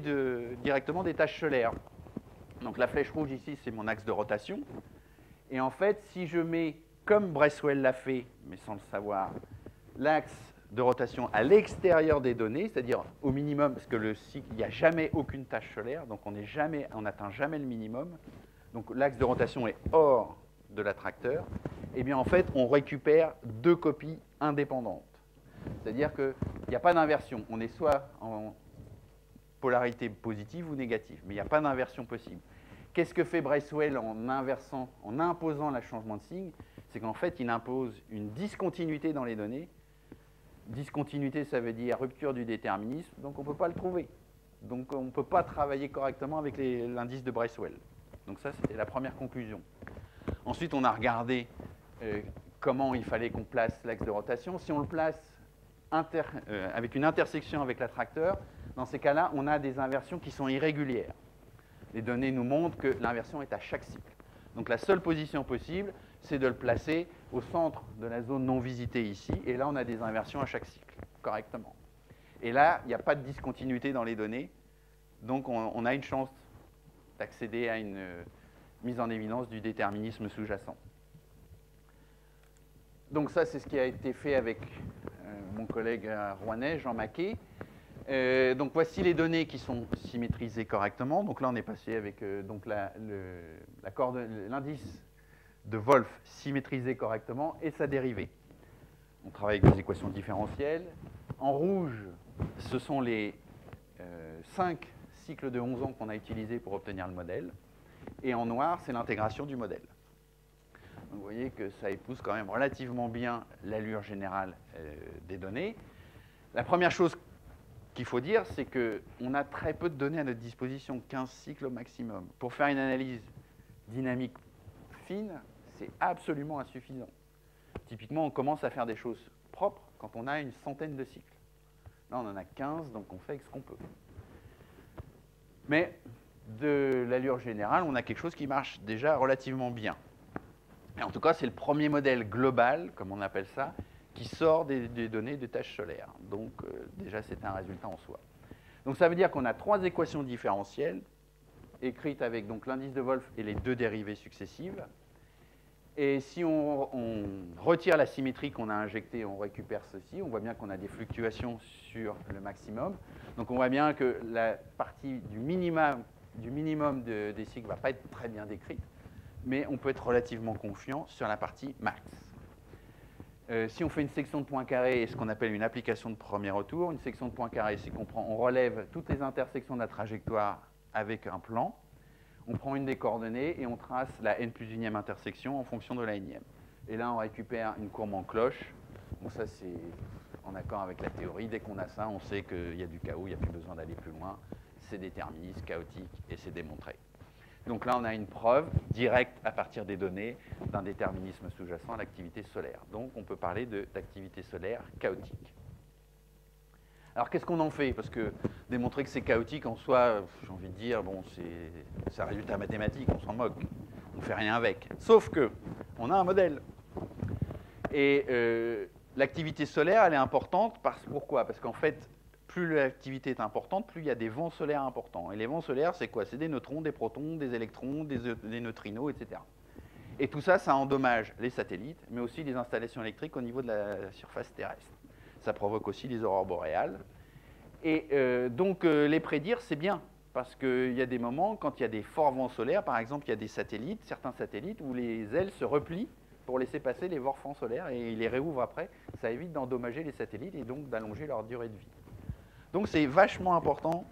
directement des tâches solaires. Donc la flèche rouge ici, c'est mon axe de rotation. Et en fait, si je mets, comme Bresswell l'a fait, mais sans le savoir, l'axe de rotation à l'extérieur des données, c'est-à-dire au minimum, parce que le cycle, il n'y a jamais aucune tâche solaire, donc on n'atteint jamais le minimum. Donc l'axe de rotation est hors de l'attracteur. Eh bien en fait, on récupère deux copies indépendantes. C'est-à-dire qu'il n'y a pas d'inversion. On est soit en polarité positive ou négative, mais il n'y a pas d'inversion possible. Qu'est-ce que fait Bracewell en inversant, en imposant le changement de signe? C'est qu'en fait, il impose une discontinuité dans les données discontinuité, ça veut dire rupture du déterminisme, donc on ne peut pas le trouver. Donc on ne peut pas travailler correctement avec l'indice de Bracewell. Donc ça, c'était la première conclusion. Ensuite, on a regardé euh, comment il fallait qu'on place l'axe de rotation. Si on le place euh, avec une intersection avec l'attracteur, dans ces cas-là, on a des inversions qui sont irrégulières. Les données nous montrent que l'inversion est à chaque cycle. Donc la seule position possible, c'est de le placer au centre de la zone non visitée ici, et là on a des inversions à chaque cycle, correctement. Et là, il n'y a pas de discontinuité dans les données, donc on, a une chance d'accéder à une euh, mise en évidence du déterminisme sous-jacent. Donc ça, c'est ce qui a été fait avec euh, mon collègue rouennais, Jean Maquet. Euh, donc voici les données qui sont symétrisées correctement. Donc là, on est passé avec l'indice de Wolf symétrisé correctement et sa dérivée. On travaille avec des équations différentielles. En rouge, ce sont les euh, 5 cycles de 11 ans qu'on a utilisés pour obtenir le modèle. Et en noir, c'est l'intégration du modèle. vous voyez que ça épouse quand même relativement bien l'allure générale euh, des données. La première chose qu'il faut dire, c'est qu'on a très peu de données à notre disposition, 15 cycles au maximum. Pour faire une analyse dynamique fine, c'est absolument insuffisant. Typiquement, on commence à faire des choses propres quand on a une centaine de cycles. Là, on en a 15, donc on fait avec ce qu'on peut. Mais de l'allure générale, on a quelque chose qui marche déjà relativement bien. Et en tout cas, c'est le premier modèle global, comme on appelle ça, qui sort des, données de tâches solaires. Donc euh, déjà, c'est un résultat en soi. Donc ça veut dire qu'on a trois équations différentielles, écrites avec l'indice de Wolf et les deux dérivées successives. Et si on, retire la symétrie qu'on a injectée, on récupère ceci. On voit bien qu'on a des fluctuations sur le maximum. Donc on voit bien que la partie du minimum, du minimum de, des cycles ne va pas être très bien décrite, mais on peut être relativement confiant sur la partie max. Euh, si on fait une section de points carrés et ce qu'on appelle une application de premier retour, une section de points carrés, c'est qu'on on relève toutes les intersections de la trajectoire avec un plan on prend une des coordonnées et on trace la n plus unième intersection en fonction de la énième. Et là, on récupère une courbe en cloche. Bon, ça, c'est en accord avec la théorie. Dès qu'on a ça, on sait qu'il y a du chaos, il n'y a plus besoin d'aller plus loin. C'est déterministe, chaotique, et c'est démontré. Donc là, on a une preuve directe à partir des données d'un déterminisme sous-jacent à l'activité solaire. Donc on peut parler d'activité solaire chaotique. Alors qu'est-ce qu'on en fait? Parce que démontrer que c'est chaotique en soi, j'ai envie de dire, bon, c'est un résultat mathématique, on s'en moque, on ne fait rien avec. Sauf que on a un modèle. Et euh, l'activité solaire, elle est importante. Parce, pourquoi? Parce qu'en fait, plus l'activité est importante, plus il y a des vents solaires importants. Et les vents solaires, c'est quoi? C'est des neutrons, des protons, des électrons, des, des, neutrinos, etc. Et tout ça, ça endommage les satellites, mais aussi les installations électriques au niveau de la surface terrestre ça provoque aussi les aurores boréales. Et euh, donc euh, les prédire, c'est bien, parce qu'il y a des moments, quand il y a des forts vents solaires, par exemple, il y a des satellites, certains satellites, où les ailes se replient pour laisser passer les vents solaires et ils les réouvrent après. Ça évite d'endommager les satellites et donc d'allonger leur durée de vie. Donc c'est vachement important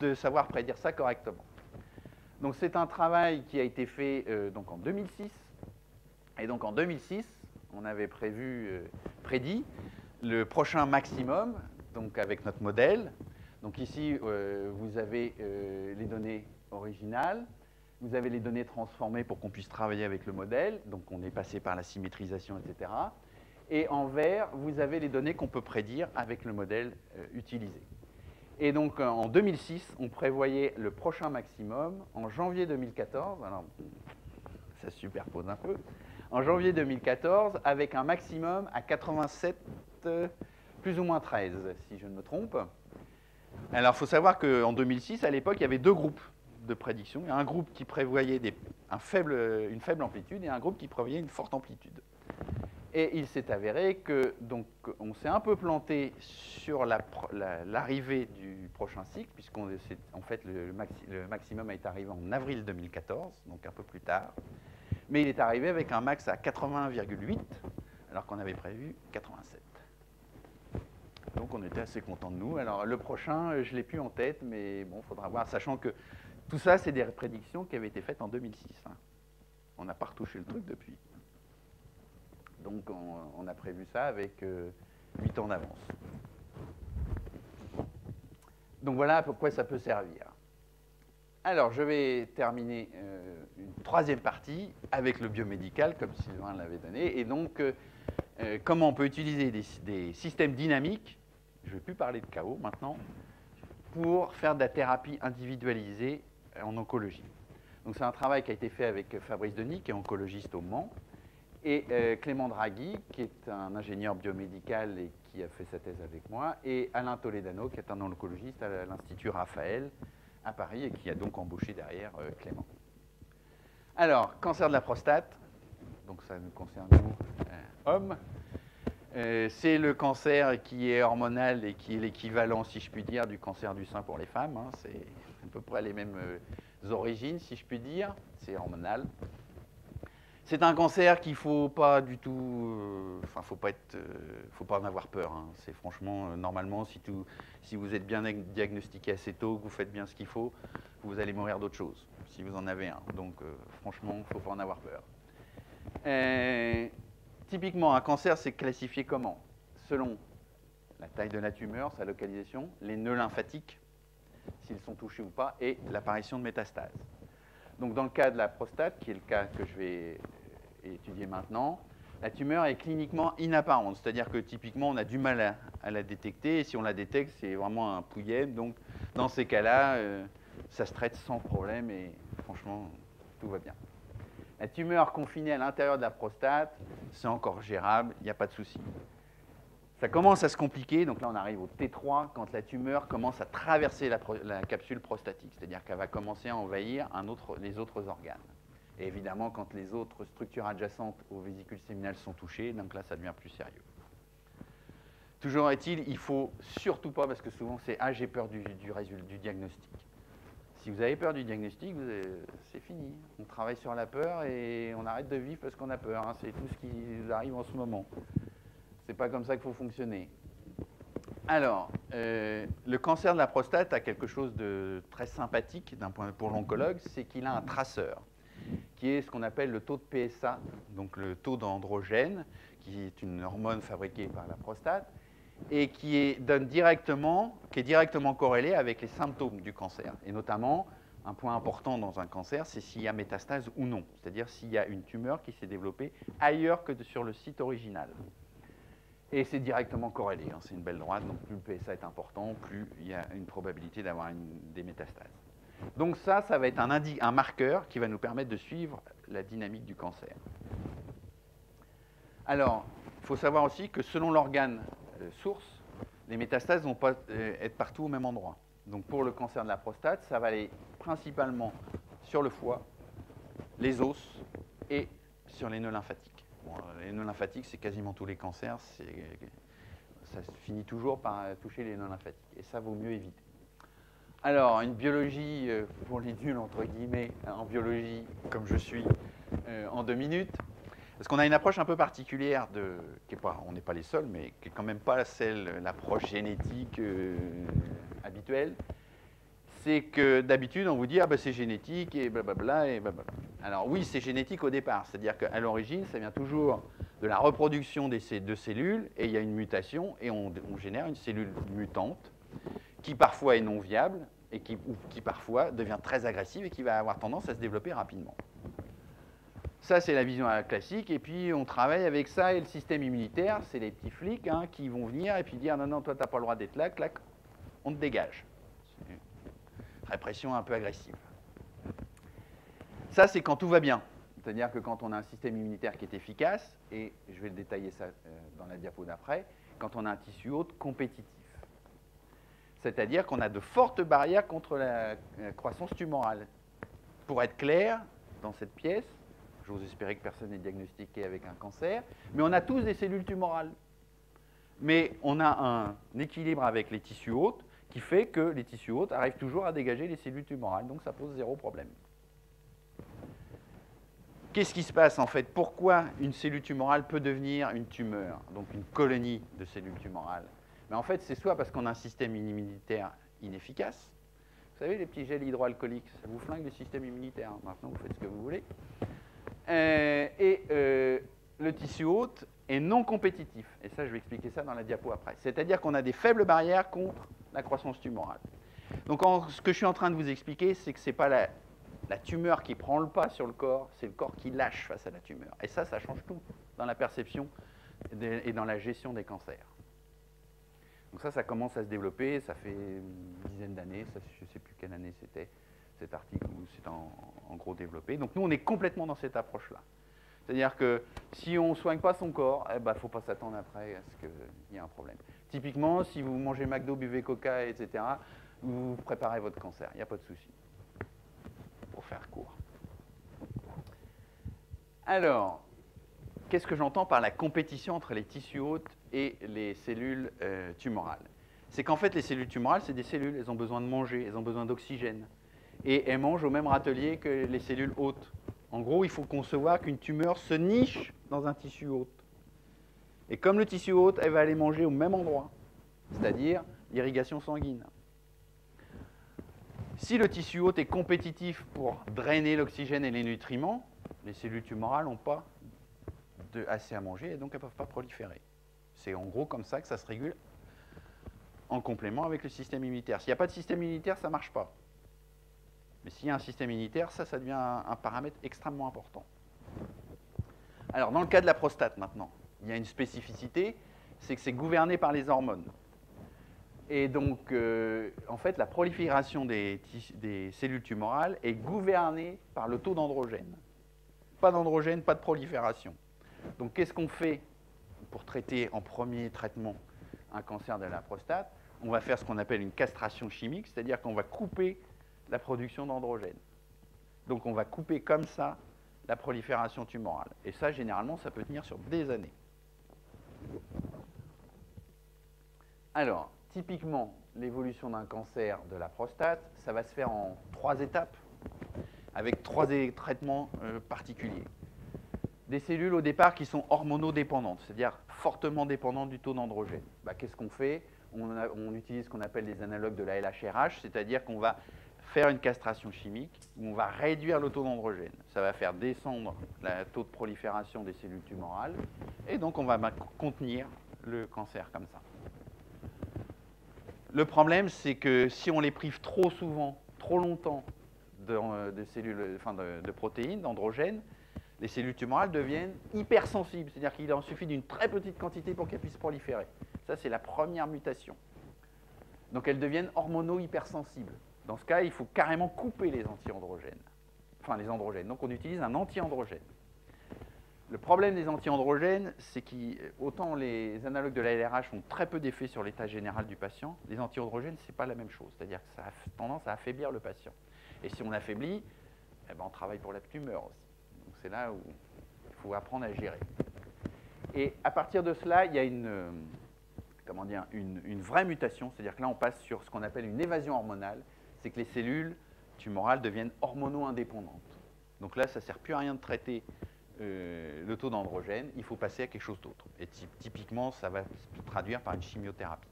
de savoir prédire ça correctement. Donc c'est un travail qui a été fait euh, donc en 2006. Et donc en 2006, on avait prévu, euh, prédit le prochain maximum, donc avec notre modèle. Donc ici, euh, vous avez les données originales, vous avez les données transformées pour qu'on puisse travailler avec le modèle, donc on est passé par la symétrisation, etc. Et en vert, vous avez les données qu'on peut prédire avec le modèle utilisé. Et donc en 2006, on prévoyait le prochain maximum en janvier 2014. Alors, ça se superpose un peu en janvier 2014 avec un maximum à 87, plus ou moins 13, si je ne me trompe. Alors, il faut savoir qu'en 2006, à l'époque, il y avait deux groupes de prédiction. Il y a un groupe qui prévoyait une faible amplitude et un groupe qui prévoyait une forte amplitude. Et il s'est avéré que donc on s'est un peu planté sur l'arrivée du prochain cycle, puisqu'en en fait le, maximum est arrivé en avril 2014, donc un peu plus tard mais il est arrivé avec un max à 81,8, alors qu'on avait prévu 87. Donc on était assez content de nous. Alors le prochain, je ne l'ai plus en tête, mais bon, faudra voir, sachant que tout ça, c'est des prédictions qui avaient été faites en 2006. Hein. On n'a pas retouché le truc depuis. Donc on, a prévu ça avec euh, 8 ans d'avance. Donc voilà à quoi ça peut servir. Alors, je vais terminer euh, une troisième partie avec le biomédical, comme Sylvain l'avait donné. Et donc, euh, euh, comment on peut utiliser des, systèmes dynamiques, je ne vais plus parler de chaos maintenant, pour faire de la thérapie individualisée en oncologie. Donc, c'est un travail qui a été fait avec Fabrice Denis, qui est oncologiste au Mans, et Clément Draghi, qui est un ingénieur biomédical et qui a fait sa thèse avec moi, et Alain Toledano, qui est un oncologiste à l'Institut Raphaël, à Paris et qui a donc embauché derrière euh, Clément. Alors, cancer de la prostate, donc ça nous concerne nous, euh, hommes. Euh, c'est le cancer qui est hormonal et qui est l'équivalent, si je puis dire, du cancer du sein pour les femmes. Hein. C'est à peu près les mêmes origines, si je puis dire. C'est hormonal. C'est un cancer qu'il faut pas du tout, euh, enfin faut pas être, euh, faut pas en avoir peur. Hein. C'est franchement euh, normalement si vous êtes bien diagnostiqué assez tôt, que vous faites bien ce qu'il faut, vous allez mourir d'autre chose si vous en avez un. Donc franchement, faut pas en avoir peur. typiquement, un cancer c'est classifié comment? Selon la taille de la tumeur, sa localisation, les nœuds lymphatiques, s'ils sont touchés ou pas, et l'apparition de métastases. Donc dans le cas de la prostate, qui est le cas que je vais étudier maintenant, la tumeur est cliniquement inapparente, c'est-à-dire que typiquement on a du mal à, la détecter, et si on la détecte, c'est vraiment un pouillet. Donc dans ces cas-là, euh, ça se traite sans problème et franchement, tout va bien. La tumeur confinée à l'intérieur de la prostate, c'est encore gérable, il n'y a pas de souci. Ça commence à se compliquer, donc là on arrive au T3, quand la tumeur commence à traverser la, capsule prostatique, c'est-à-dire qu'elle va commencer à envahir les autres organes. Et évidemment, quand les autres structures adjacentes aux vésicules séminales sont touchées, donc là, ça devient plus sérieux. Toujours est-il, il faut surtout pas, parce que souvent c'est Ah, j'ai peur du, diagnostic. Si vous avez peur du diagnostic, c'est fini. On travaille sur la peur et on arrête de vivre parce qu'on a peur. Hein. C'est tout ce qui arrive en ce moment. C'est pas comme ça qu'il faut fonctionner. Alors, euh, le cancer de la prostate a quelque chose de très sympathique point pour l'oncologue, c'est qu'il a un traceur qui est ce qu'on appelle le taux de PSA, donc le taux d'androgène, qui est une hormone fabriquée par la prostate, et qui est, donne directement, qui est directement corrélé avec les symptômes du cancer. Et notamment, un point important dans un cancer, c'est s'il y a métastase ou non, c'est-à-dire s'il y a une tumeur qui s'est développée ailleurs que sur le site original. Et c'est directement corrélé, hein. c'est une belle droite, donc plus le PSA est important, plus il y a une probabilité d'avoir des métastases. Donc ça, ça va être un, un marqueur qui va nous permettre de suivre la dynamique du cancer. Alors, il faut savoir aussi que selon l'organe euh, source, les métastases ne vont pas euh, être partout au même endroit. Donc pour le cancer de la prostate, ça va aller principalement sur le foie, les os et sur les nœuds lymphatiques. les nœuds lymphatiques, c'est quasiment tous les cancers, ça finit toujours par toucher les nœuds lymphatiques. Et ça vaut mieux éviter. Alors, une biologie euh, pour les nuls, entre guillemets, hein, en biologie, comme je suis, euh, en deux minutes. Parce qu'on a une approche un peu particulière, de, qui est pas, on n'est pas les seuls, mais qui n'est quand même pas celle, l'approche génétique euh, habituelle. C'est que d'habitude, on vous dit, ah ben c'est génétique, et blablabla, et blablabla. Alors oui, c'est génétique au départ, c'est-à-dire qu'à l'origine, ça vient toujours de la reproduction de cellules, et il y a une mutation, et on, génère une cellule mutante, qui parfois est non viable, et qui, ou qui parfois devient très agressive, et qui va avoir tendance à se développer rapidement. Ça, c'est la vision classique. Et puis, on travaille avec ça et le système immunitaire, c'est les petits flics hein, qui vont venir et puis dire non, non, toi, tu n'as pas le droit d'être là, clac, on te dégage. Répression un peu agressive. Ça, c'est quand tout va bien. C'est-à-dire que quand on a un système immunitaire qui est efficace, et je vais le détailler ça euh, dans la diapo d'après, quand on a un tissu hôte compétitif. C'est-à-dire qu'on a de fortes barrières contre la croissance tumorale. Pour être clair, dans cette pièce, J'ose espérer que personne n'est diagnostiqué avec un cancer. Mais on a tous des cellules tumorales. Mais on a un équilibre avec les tissus hôtes qui fait que les tissus hôtes arrivent toujours à dégager les cellules tumorales. Donc ça pose zéro problème. Qu'est-ce qui se passe en fait? Pourquoi une cellule tumorale peut devenir une tumeur, donc une colonie de cellules tumorales Mais En fait, c'est soit parce qu'on a un système immunitaire inefficace. Vous savez, les petits gels hydroalcooliques, ça vous flingue le système immunitaire. Maintenant, vous faites ce que vous voulez. Euh, et euh, le tissu hôte est non compétitif. Et ça, je vais expliquer ça dans la diapo après. C'est-à-dire qu'on a des faibles barrières contre la croissance tumorale. Donc ce que je suis en train de vous expliquer, c'est que ce n'est pas la, tumeur qui prend le pas sur le corps, c'est le corps qui lâche face à la tumeur. Et ça, ça change tout dans la perception et dans la gestion des cancers. Donc ça, ça commence à se développer, ça fait une dizaine d'années, je ne sais plus quelle année c'était cet article où c'est en, gros développé. Donc nous, on est complètement dans cette approche-là. C'est-à-dire que si on ne soigne pas son corps, il eh ne ben, faut pas s'attendre après à ce qu'il y ait un problème. Typiquement, si vous mangez McDo, buvez Coca, etc., vous préparez votre cancer, il n'y a pas de souci. Pour faire court. Alors, qu'est-ce que j'entends par la compétition entre les tissus hôtes et les cellules euh, tumorales? C'est qu'en fait, les cellules tumorales, c'est des cellules, elles ont besoin de manger, elles ont besoin d'oxygène et elles mangent au même râtelier que les cellules hôtes. En gros, il faut concevoir qu'une tumeur se niche dans un tissu hôte. Et comme le tissu hôte, elle va aller manger au même endroit, c'est-à-dire l'irrigation sanguine. Si le tissu hôte est compétitif pour drainer l'oxygène et les nutriments, les cellules tumorales n'ont pas de, assez à manger et donc elles ne peuvent pas proliférer. C'est en gros comme ça que ça se régule en complément avec le système immunitaire. S'il n'y a pas de système immunitaire, ça ne marche pas. Mais s'il y a un système immunitaire, ça, ça devient un, paramètre extrêmement important. Alors, dans le cas de la prostate maintenant, il y a une spécificité, c'est que c'est gouverné par les hormones. Et donc, euh, en fait, la prolifération des, des, cellules tumorales est gouvernée par le taux d'androgène. Pas d'androgène, pas de prolifération. Donc, qu'est-ce qu'on fait pour traiter en premier traitement un cancer de la prostate? On va faire ce qu'on appelle une castration chimique, c'est-à-dire qu'on va couper la production d'androgènes. Donc on va couper comme ça la prolifération tumorale. Et ça, généralement, ça peut tenir sur des années. Alors, typiquement, l'évolution d'un cancer de la prostate, ça va se faire en trois étapes, avec trois traitements euh, particuliers. Des cellules au départ qui sont hormonodépendantes, c'est-à-dire fortement dépendantes du taux d'androgène. Bah, qu'est-ce qu'on fait? On, utilise ce qu'on appelle les analogues de la LHRH, c'est-à-dire qu'on va faire une castration chimique où on va réduire le taux d'androgène. Ça va faire descendre le taux de prolifération des cellules tumorales et donc on va contenir le cancer comme ça. Le problème, c'est que si on les prive trop souvent, trop longtemps de, euh, cellules, enfin de, protéines, d'androgènes, les cellules tumorales deviennent hypersensibles. C'est-à-dire qu'il en suffit d'une très petite quantité pour qu'elles puissent proliférer. Ça, c'est la première mutation. Donc elles deviennent hormono-hypersensibles. Dans ce cas, il faut carrément couper les antiandrogènes. Enfin, les androgènes. Donc on utilise un antiandrogène. Le problème des antiandrogènes, c'est qu'autant les analogues de la LRH ont très peu d'effet sur l'état général du patient, les antiandrogènes, ce n'est pas la même chose. C'est-à-dire que ça a tendance à affaiblir le patient. Et si on affaiblit, eh ben, on travaille pour la tumeur aussi. C'est là où il faut apprendre à gérer. Et à partir de cela, il y a une, comment dire, une vraie mutation. C'est-à-dire que là, on passe sur ce qu'on appelle une évasion hormonale c'est que les cellules tumorales deviennent hormono-indépendantes. Donc là, ça ne sert plus à rien de traiter euh, le taux d'androgène, il faut passer à quelque chose d'autre. Et typiquement, ça va se traduire par une chimiothérapie.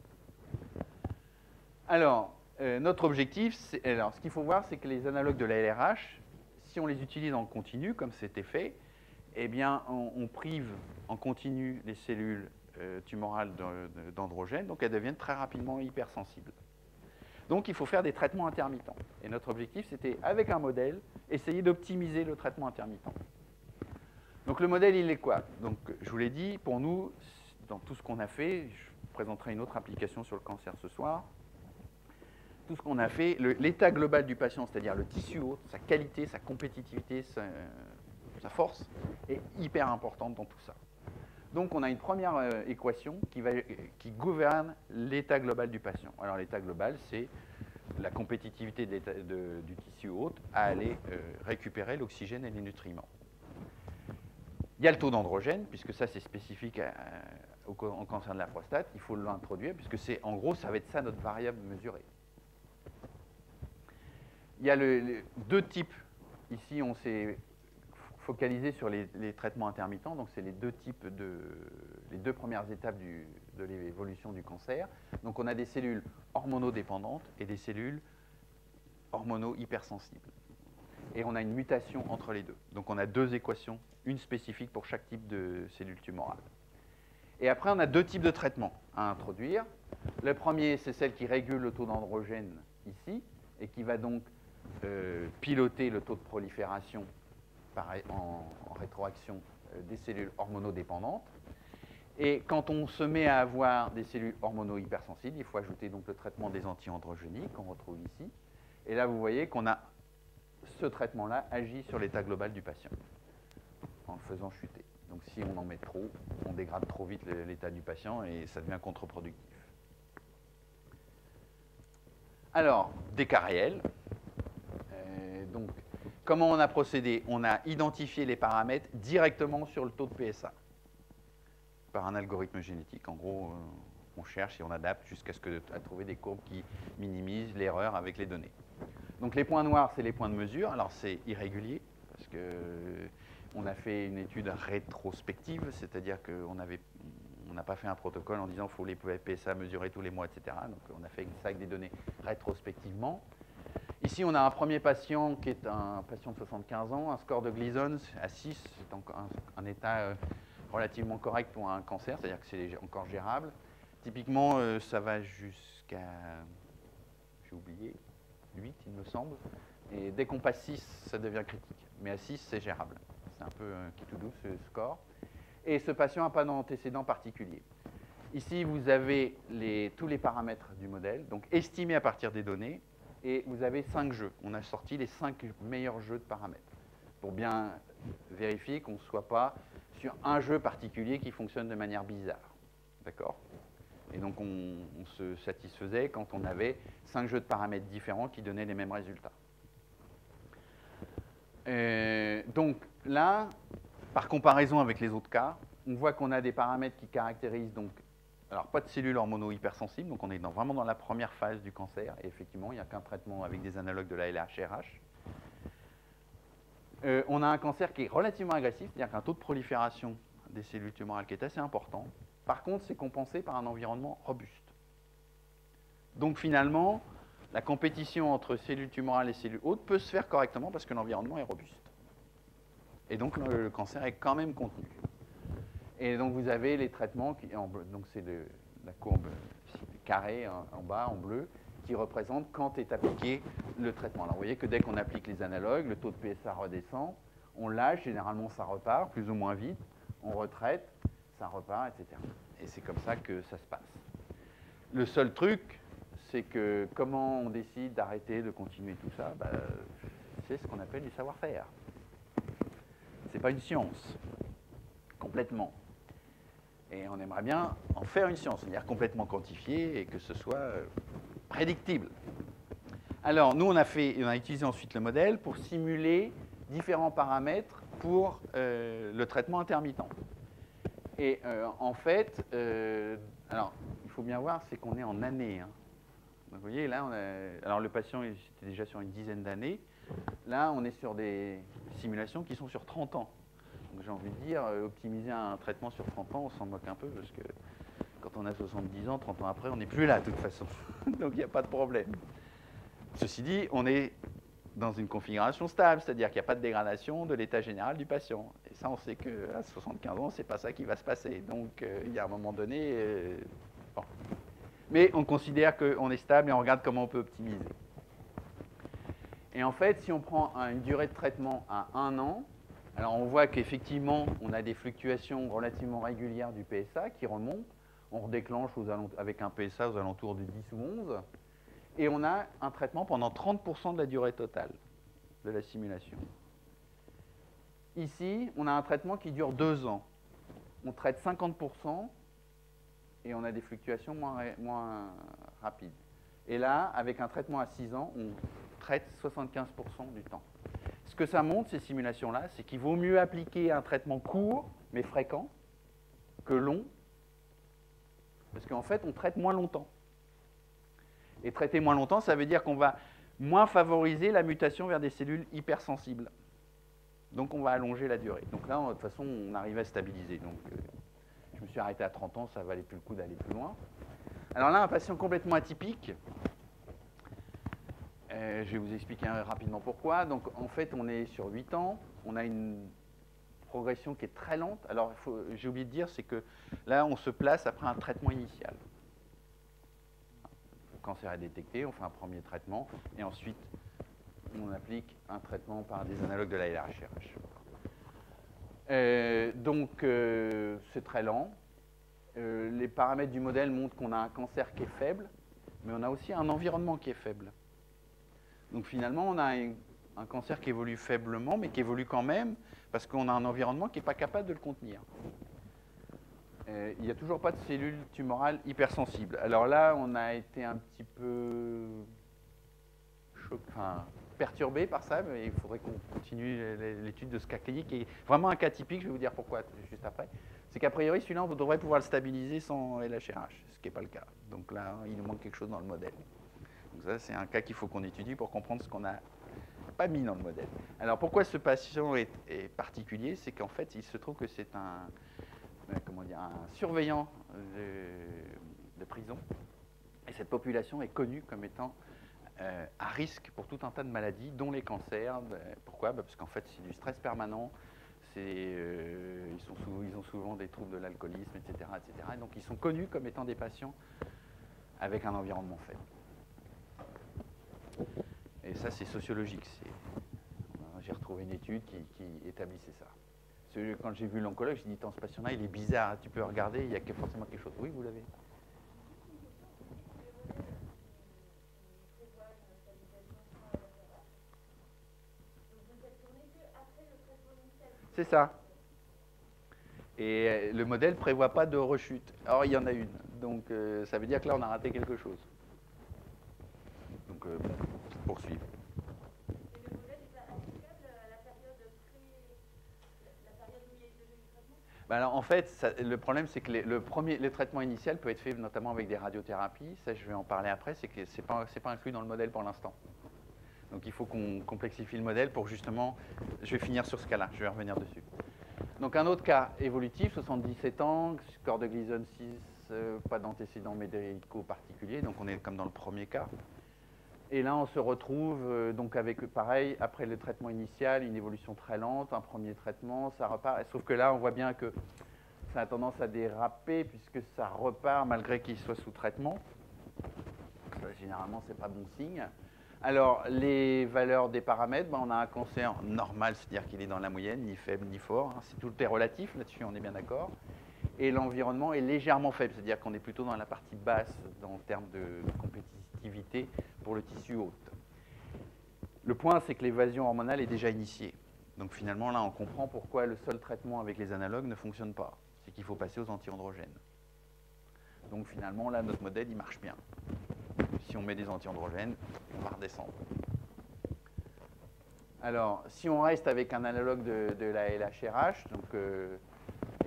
Alors, euh, notre objectif, alors, ce qu'il faut voir, c'est que les analogues de la LRH, si on les utilise en continu, comme c'était fait, eh on, prive en continu les cellules euh, tumorales d'androgènes, donc elles deviennent très rapidement hypersensibles. Donc il faut faire des traitements intermittents. Et notre objectif, c'était, avec un modèle, essayer d'optimiser le traitement intermittent. Donc le modèle, il est quoi? Donc je vous l'ai dit, pour nous, dans tout ce qu'on a fait, je présenterai une autre application sur le cancer ce soir, tout ce qu'on a fait, l'état global du patient, c'est-à-dire le tissu haut, sa qualité, sa compétitivité, sa, force, est hyper importante dans tout ça. Donc on a une première euh, équation qui, gouverne l'état global du patient. Alors l'état global, c'est la compétitivité du tissu hôte à aller euh, récupérer l'oxygène et les nutriments. Il y a le taux d'androgène, puisque ça c'est spécifique au, cancer de la prostate, il faut l'introduire, puisque c'est en gros ça va être ça notre variable mesurée. Il y a le, deux types, ici on s'est focalisé sur les, traitements intermittents, donc c'est les deux types de, les deux premières étapes de l'évolution du cancer. Donc on a des cellules hormonodépendantes et des cellules hormono-hypersensibles. Et on a une mutation entre les deux. Donc on a deux équations, une spécifique pour chaque type de cellule tumorale. Et après, on a deux types de traitements à introduire. Le premier, c'est celle qui régule le taux d'androgène ici, et qui va donc euh, piloter le taux de prolifération en, rétroaction euh, des cellules hormonodépendantes. Et quand on se met à avoir des cellules hormono-hypersensibles, il faut ajouter donc le traitement des anti-androgéniques qu'on retrouve ici. Et là, vous voyez qu'on a ce traitement-là agit sur l'état global du patient en le faisant chuter. Donc si on en met trop, on dégrade trop vite l'état du patient et ça devient contre-productif. Alors, des cas Euh, donc, Comment on a procédé? On a identifié les paramètres directement sur le taux de PSA par un algorithme génétique. En gros, euh, on cherche et on adapte jusqu'à ce que à trouver des courbes qui minimisent l'erreur avec les données. Donc les points noirs, c'est les points de mesure. Alors c'est irrégulier parce que on a fait une étude rétrospective, c'est-à-dire qu'on on n'a pas fait un protocole en disant qu'il faut les PSA mesurer tous les mois, etc. Donc on a fait ça avec des données rétrospectivement. Ici, on a un premier patient qui est un patient de 75 ans, un score de Gleason à 6, c'est un, un, état euh, relativement correct pour un cancer, c'est-à-dire que c'est encore gérable. Typiquement, euh, ça va jusqu'à, j'ai oublié, 8 il me semble, et dès qu'on passe 6, ça devient critique. Mais à 6, c'est gérable. C'est un peu qui tout doux ce score. Et ce patient n'a pas d'antécédent particulier. Ici, vous avez tous les paramètres du modèle, donc estimés à partir des données, et vous avez cinq jeux. On a sorti les cinq meilleurs jeux de paramètres pour bien vérifier qu'on ne soit pas sur un jeu particulier qui fonctionne de manière bizarre. D'accord? Et donc on, se satisfaisait quand on avait cinq jeux de paramètres différents qui donnaient les mêmes résultats. Donc là, par comparaison avec les autres cas, on voit qu'on a des paramètres qui caractérisent donc alors, pas de cellules hormono-hypersensibles, donc on est vraiment dans la première phase du cancer. Et effectivement, il n'y a qu'un traitement avec des analogues de la LHRH. Euh, on a un cancer qui est relativement agressif, c'est-à-dire qu'un taux de prolifération des cellules tumorales qui est assez important. Par contre, c'est compensé par un environnement robuste. Donc finalement, la compétition entre cellules tumorales et cellules hautes peut se faire correctement parce que l'environnement est robuste. Et donc le cancer est quand même contenu. Et donc vous avez les traitements, qui, en donc c'est la courbe carrée en, bas, en bleu, qui représente quand est appliqué le traitement. Alors vous voyez que dès qu'on applique les analogues, le taux de PSA redescend, on lâche, généralement ça repart, plus ou moins vite, on retraite, ça repart, etc. Et c'est comme ça que ça se passe. Le seul truc, c'est que comment on décide d'arrêter, de continuer tout ça, bah, c'est ce qu'on appelle du savoir-faire. Ce n'est pas une science, complètement. Et on aimerait bien en faire une science, c'est-à-dire complètement quantifiée et que ce soit euh, prédictible. Alors, nous, on a, fait, utilisé ensuite le modèle pour simuler différents paramètres pour euh, le traitement intermittent. Et euh, en fait, alors, il faut bien voir, c'est qu'on est en année. Hein. vous voyez, là, alors le patient était déjà sur une dizaine d'années. Là, on est sur des simulations qui sont sur 30 ans j'ai envie de dire, euh, optimiser un traitement sur 30 ans, on s'en moque un peu parce que quand on a 70 ans, 30 ans après, on n'est plus là de toute façon. Donc il n'y a pas de problème. Ceci dit, on est dans une configuration stable, c'est-à-dire qu'il n'y a pas de dégradation de l'état général du patient. Et ça, on sait qu'à 75 ans, ce n'est pas ça qui va se passer. Donc, euh, il y a un moment donné... Euh. Mais on considère qu'on est stable et on regarde comment on peut optimiser. Et en fait, si on prend une durée de traitement à un an, alors on voit qu'effectivement, on a des fluctuations relativement régulières du PSA qui remontent. On redéclenche avec un PSA aux alentours de 10 ou 11 et on a un traitement pendant 30% de la durée totale de la simulation. Ici, on a un traitement qui dure deux ans. On traite 50% et on a des fluctuations moins, moins rapides. Et là, avec un traitement à 6 ans, on traite 75% du temps. Ce que ça montre, ces simulations-là, c'est qu'il vaut mieux appliquer un traitement court, mais fréquent, que long, parce qu'en fait, on traite moins longtemps. Et traiter moins longtemps, ça veut dire qu'on va moins favoriser la mutation vers des cellules hypersensibles. Donc on va allonger la durée. Donc là, de toute façon, on arrive à stabiliser. Donc euh, je me suis arrêté à 30 ans, ça valait plus le coup d'aller plus loin. Alors là, un patient complètement atypique. Euh, je vais vous expliquer rapidement pourquoi. Donc en fait, on est sur 8 ans. On a une progression qui est très lente. Alors j'ai oublié de dire, c'est que là, on se place après un traitement initial cancer est détecté, on fait un premier traitement, et ensuite on applique un traitement par des analogues de la LRHRH. Euh, donc euh, c'est très lent. Les paramètres du modèle montrent qu'on a un cancer qui est faible, mais on a aussi un environnement qui est faible. Donc finalement, on a un cancer qui évolue faiblement, mais qui évolue quand même, parce qu'on a un environnement qui n'est pas capable de le contenir. Euh, il n'y a toujours pas de cellules tumorales hypersensibles. Alors là, on a été un petit peu perturbé par ça, mais il faudrait qu'on continue l'étude de ce cas clinique. Et vraiment un cas typique, je vais vous dire pourquoi juste après. C'est qu'a priori, celui-là, on devrait pouvoir le stabiliser sans LHRH, ce qui n'est pas le cas. Donc là, il nous manque quelque chose dans le modèle. Donc ça, c'est un cas qu'il faut qu'on étudie pour comprendre ce qu'on n'a pas mis dans le modèle. Alors pourquoi ce patient est particulier? C'est qu'en fait, il se trouve que c'est un, comment dire, un surveillant de, prison. Et cette population est connue comme étant euh, à risque pour tout un tas de maladies, dont les cancers. Ben, pourquoi? Ben, Parce qu'en fait, c'est du stress permanent. Euh, ils, ont souvent des troubles de l'alcoolisme, etc., etc. Et donc, ils sont connus comme étant des patients avec un environnement faible. Et ça, c'est sociologique. J'ai retrouvé une étude qui établissait ça quand j'ai vu l'oncologue, j'ai dit, ce patient-là, il est bizarre, tu peux regarder, il y a forcément quelque chose. Oui, vous l'avez. C'est ça. Et euh, le modèle ne prévoit pas de rechute. Or, il y en a une. Donc, euh, ça veut dire que là, on a raté quelque chose. Poursuivre. Ben alors, en fait, le problème, c'est que le, premier, le traitement initial peut être fait notamment avec des radiothérapies. Ça, je vais en parler après. C'est que ce n'est pas, pas inclus dans le modèle pour l'instant. Donc, il faut qu'on complexifie le modèle pour justement... Je vais finir sur ce cas-là. Je vais revenir dessus. Donc, un autre cas évolutif, 77 ans, score de Gleason 6, euh, pas d'antécédents médicaux particuliers. Donc, on est comme dans le premier cas. Et là, on se retrouve euh, donc avec, pareil, après le traitement initial, une évolution très lente, un premier traitement, ça repart. Sauf que là, on voit bien que ça a tendance à déraper puisque ça repart malgré qu'il soit sous traitement. généralement, ce n'est pas bon signe. Alors, les valeurs des paramètres, ben, on a un cancer normal, c'est-à-dire qu'il est dans la moyenne, ni faible ni fort. Hein. c'est tout est relatif, là-dessus, on est bien d'accord. Et l'environnement est légèrement faible, c'est-à-dire qu'on est plutôt dans la partie basse en termes de pour le tissu hôte. Le point, c'est que l'évasion hormonale est déjà initiée. Donc finalement, là, on comprend pourquoi le seul traitement avec les analogues ne fonctionne pas. C'est qu'il faut passer aux antiandrogènes. Donc finalement, là, notre modèle, il marche bien. Si on met des antiandrogènes, on va redescendre. Alors, si on reste avec un analogue de, la LHRH, donc euh,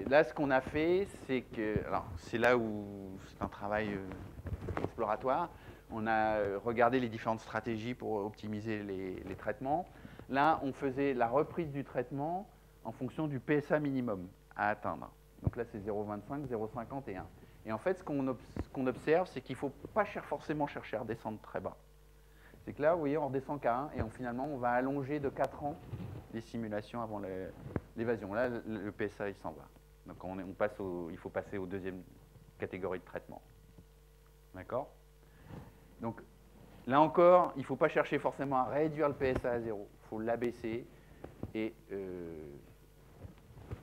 là, ce qu'on a fait, c'est que, alors, c'est là où c'est un travail euh, exploratoire on a regardé les différentes stratégies pour optimiser les, traitements. Là, on faisait la reprise du traitement en fonction du PSA minimum à atteindre. Donc là, c'est 0,25, 0,51. Et en fait, ce qu'on observe, c'est qu'il ne faut pas forcément chercher à redescendre très bas. c'est que là, vous voyez, on redescend qu'à 1 et finalement, on va allonger de 4 ans les simulations avant l'évasion. Là, le, PSA, il s'en va. Donc on, passe il faut passer aux deuxième catégorie de traitement. D'accord? Donc là encore, il ne faut pas chercher forcément à réduire le PSA à zéro. Il faut l'abaisser et euh,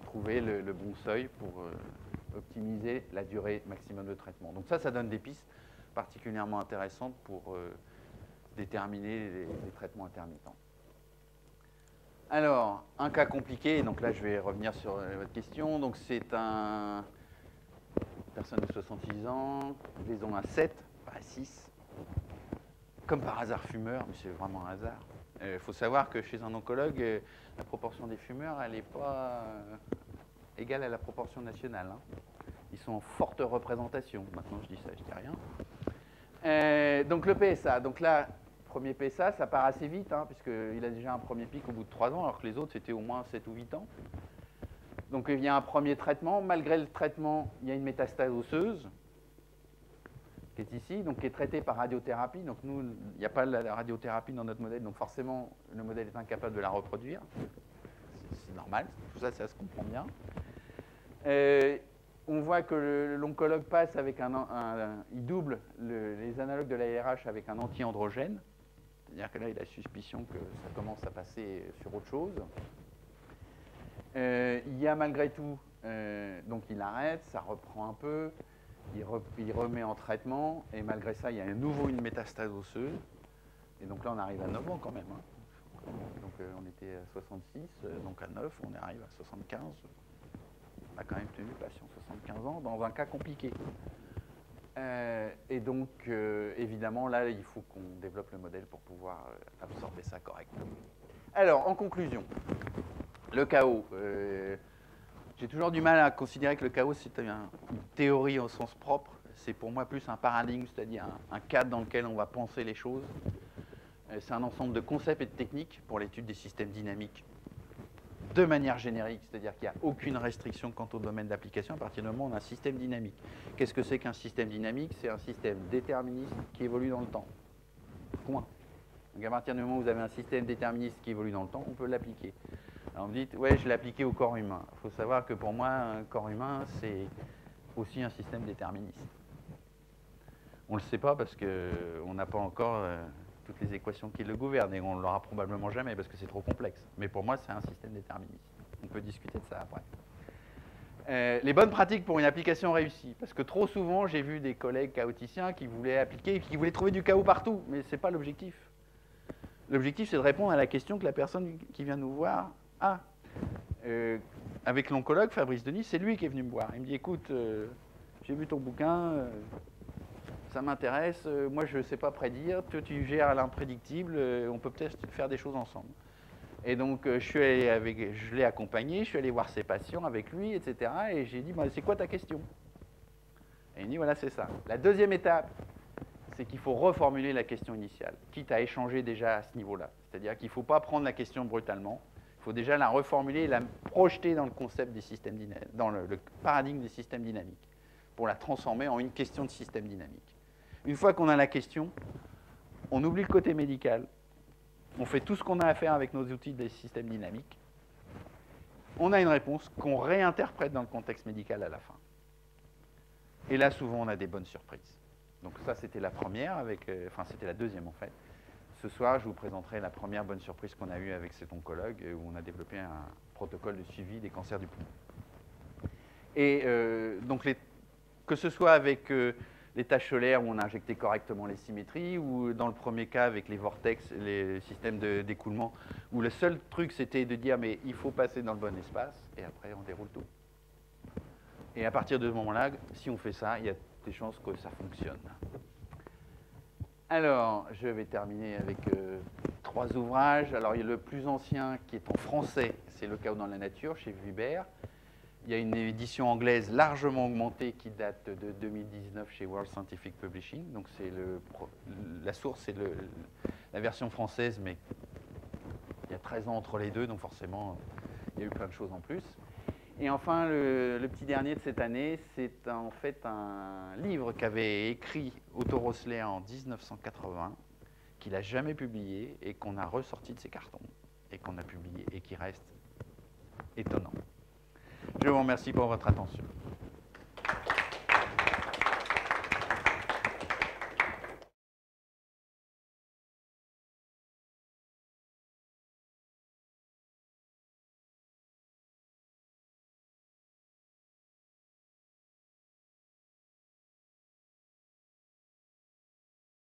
trouver le, bon seuil pour euh, optimiser la durée maximum de traitement. Donc ça, ça donne des pistes particulièrement intéressantes pour euh, déterminer les, traitements intermittents. Alors, un cas compliqué, donc là je vais revenir sur votre question. Donc c'est un personne de 66 ans, liaison à 7, pas à 6. Comme par hasard fumeur, mais c'est vraiment un hasard. Il euh, faut savoir que chez un oncologue, euh, la proportion des fumeurs, elle n'est pas euh, égale à la proportion nationale. Hein. Ils sont en forte représentation. Maintenant, je dis ça, je dis rien. donc le PSA. Donc là, premier PSA, ça part assez vite, hein, puisqu'il a déjà un premier pic au bout de 3 ans, alors que les autres, c'était au moins 7 ou 8 ans. Donc il y a un premier traitement. Malgré le traitement, il y a une métastase osseuse qui est ici, donc qui est traitée par radiothérapie. Donc nous, il n'y a pas la radiothérapie dans notre modèle, donc forcément le modèle est incapable de la reproduire. C'est normal, tout ça, ça se comprend bien. Euh, on voit que l'oncologue passe avec un, il double les analogues de l'ARH avec un anti-androgène. C'est-à-dire que là, il a suspicion que ça commence à passer sur autre chose. Euh, il y a malgré tout, euh, donc il arrête, ça reprend un peu, il, remet en traitement, et malgré ça, il y a à nouveau une métastase osseuse. Et donc là, on arrive à 9 ans quand même. Hein. Donc euh, on était à 66, donc à 9, on arrive à 75. On a quand même tenu le patient 75 ans dans un cas compliqué. et donc, évidemment, là, il faut qu'on développe le modèle pour pouvoir absorber ça correctement. Alors, en conclusion, le chaos. J'ai toujours du mal à considérer que le chaos, c'est une théorie au sens propre. C'est pour moi plus un paradigme, c'est-à-dire un, cadre dans lequel on va penser les choses. Euh, c'est un ensemble de concepts et de techniques pour l'étude des systèmes dynamiques de manière générique, c'est-à-dire qu'il n'y a aucune restriction quant au domaine d'application à partir du moment où on a un système dynamique. Qu'est-ce que c'est qu'un système dynamique? C'est un système déterministe qui évolue dans le temps. Point. Donc à partir du moment où vous avez un système déterministe qui évolue dans le temps, on peut l'appliquer. Alors vous dites, ouais, je l'ai appliqué au corps humain. Il faut savoir que pour moi, un corps humain, c'est aussi un système déterministe. On ne le sait pas parce qu'on n'a pas encore euh, toutes les équations qui le gouvernent et on ne l'aura probablement jamais parce que c'est trop complexe. Mais pour moi, c'est un système déterministe. On peut discuter de ça après. Euh, les bonnes pratiques pour une application réussie. Parce que trop souvent, j'ai vu des collègues chaoticiens qui voulaient appliquer, qui voulaient trouver du chaos partout, mais ce n'est pas l'objectif. L'objectif, c'est de répondre à la question que la personne qui vient nous voir ah, euh, avec l'oncologue Fabrice Denis, c'est lui qui est venu me voir. Il me dit écoute, euh, j'ai vu ton bouquin, euh, ça m'intéresse, moi je ne sais pas prédire, toi tu gères l'imprédictible, on peut peut-être faire des choses ensemble. Et donc je l'ai accompagné, je suis allé voir ses patients avec lui, etc. Et j'ai dit c'est quoi ta question? Et il me dit voilà c'est ça. La deuxième étape, c'est qu'il faut reformuler la question initiale, quitte à échanger déjà à ce niveau-là. C'est-à-dire qu'il ne faut pas prendre la question brutalement faut déjà la reformuler la projeter dans le concept des systèmes dans le, paradigme des systèmes dynamiques, pour la transformer en une question de système dynamique. Une fois qu'on a la question, on oublie le côté médical, on fait tout ce qu'on a à faire avec nos outils des systèmes dynamiques, on a une réponse qu'on réinterprète dans le contexte médical à la fin. Et là, souvent, on a des bonnes surprises. Donc ça, c'était la première, euh, enfin, c'était la deuxième en fait. Ce soir, je vous présenterai la première bonne surprise qu'on a eue avec cet oncologue, où on a développé un protocole de suivi des cancers du poumon. Et euh, donc, que ce soit avec euh, les taches solaires où on a injecté correctement les symétries, ou dans le premier cas avec les vortex, les systèmes d'écoulement, où le seul truc c'était de dire mais il faut passer dans le bon espace, et après on déroule tout. Et à partir de ce moment-là, si on fait ça, il y a des chances que ça fonctionne. Alors, je vais terminer avec euh, trois ouvrages. Alors, il y a le plus ancien qui est en français, c'est Le chaos dans la nature, chez Vubert. Il y a une édition anglaise largement augmentée qui date de 2019 chez World Scientific Publishing. Donc, c'est la source, c'est la version française, mais il y a 13 ans entre les deux, donc forcément, il y a eu plein de choses en plus. Et enfin, le, petit dernier de cette année, c'est en fait un livre qu'avait écrit Otto Rossler en 1980, qu'il n'a jamais publié et qu'on a ressorti de ses cartons et qu'on a publié et qui reste étonnant. Je vous remercie pour votre attention.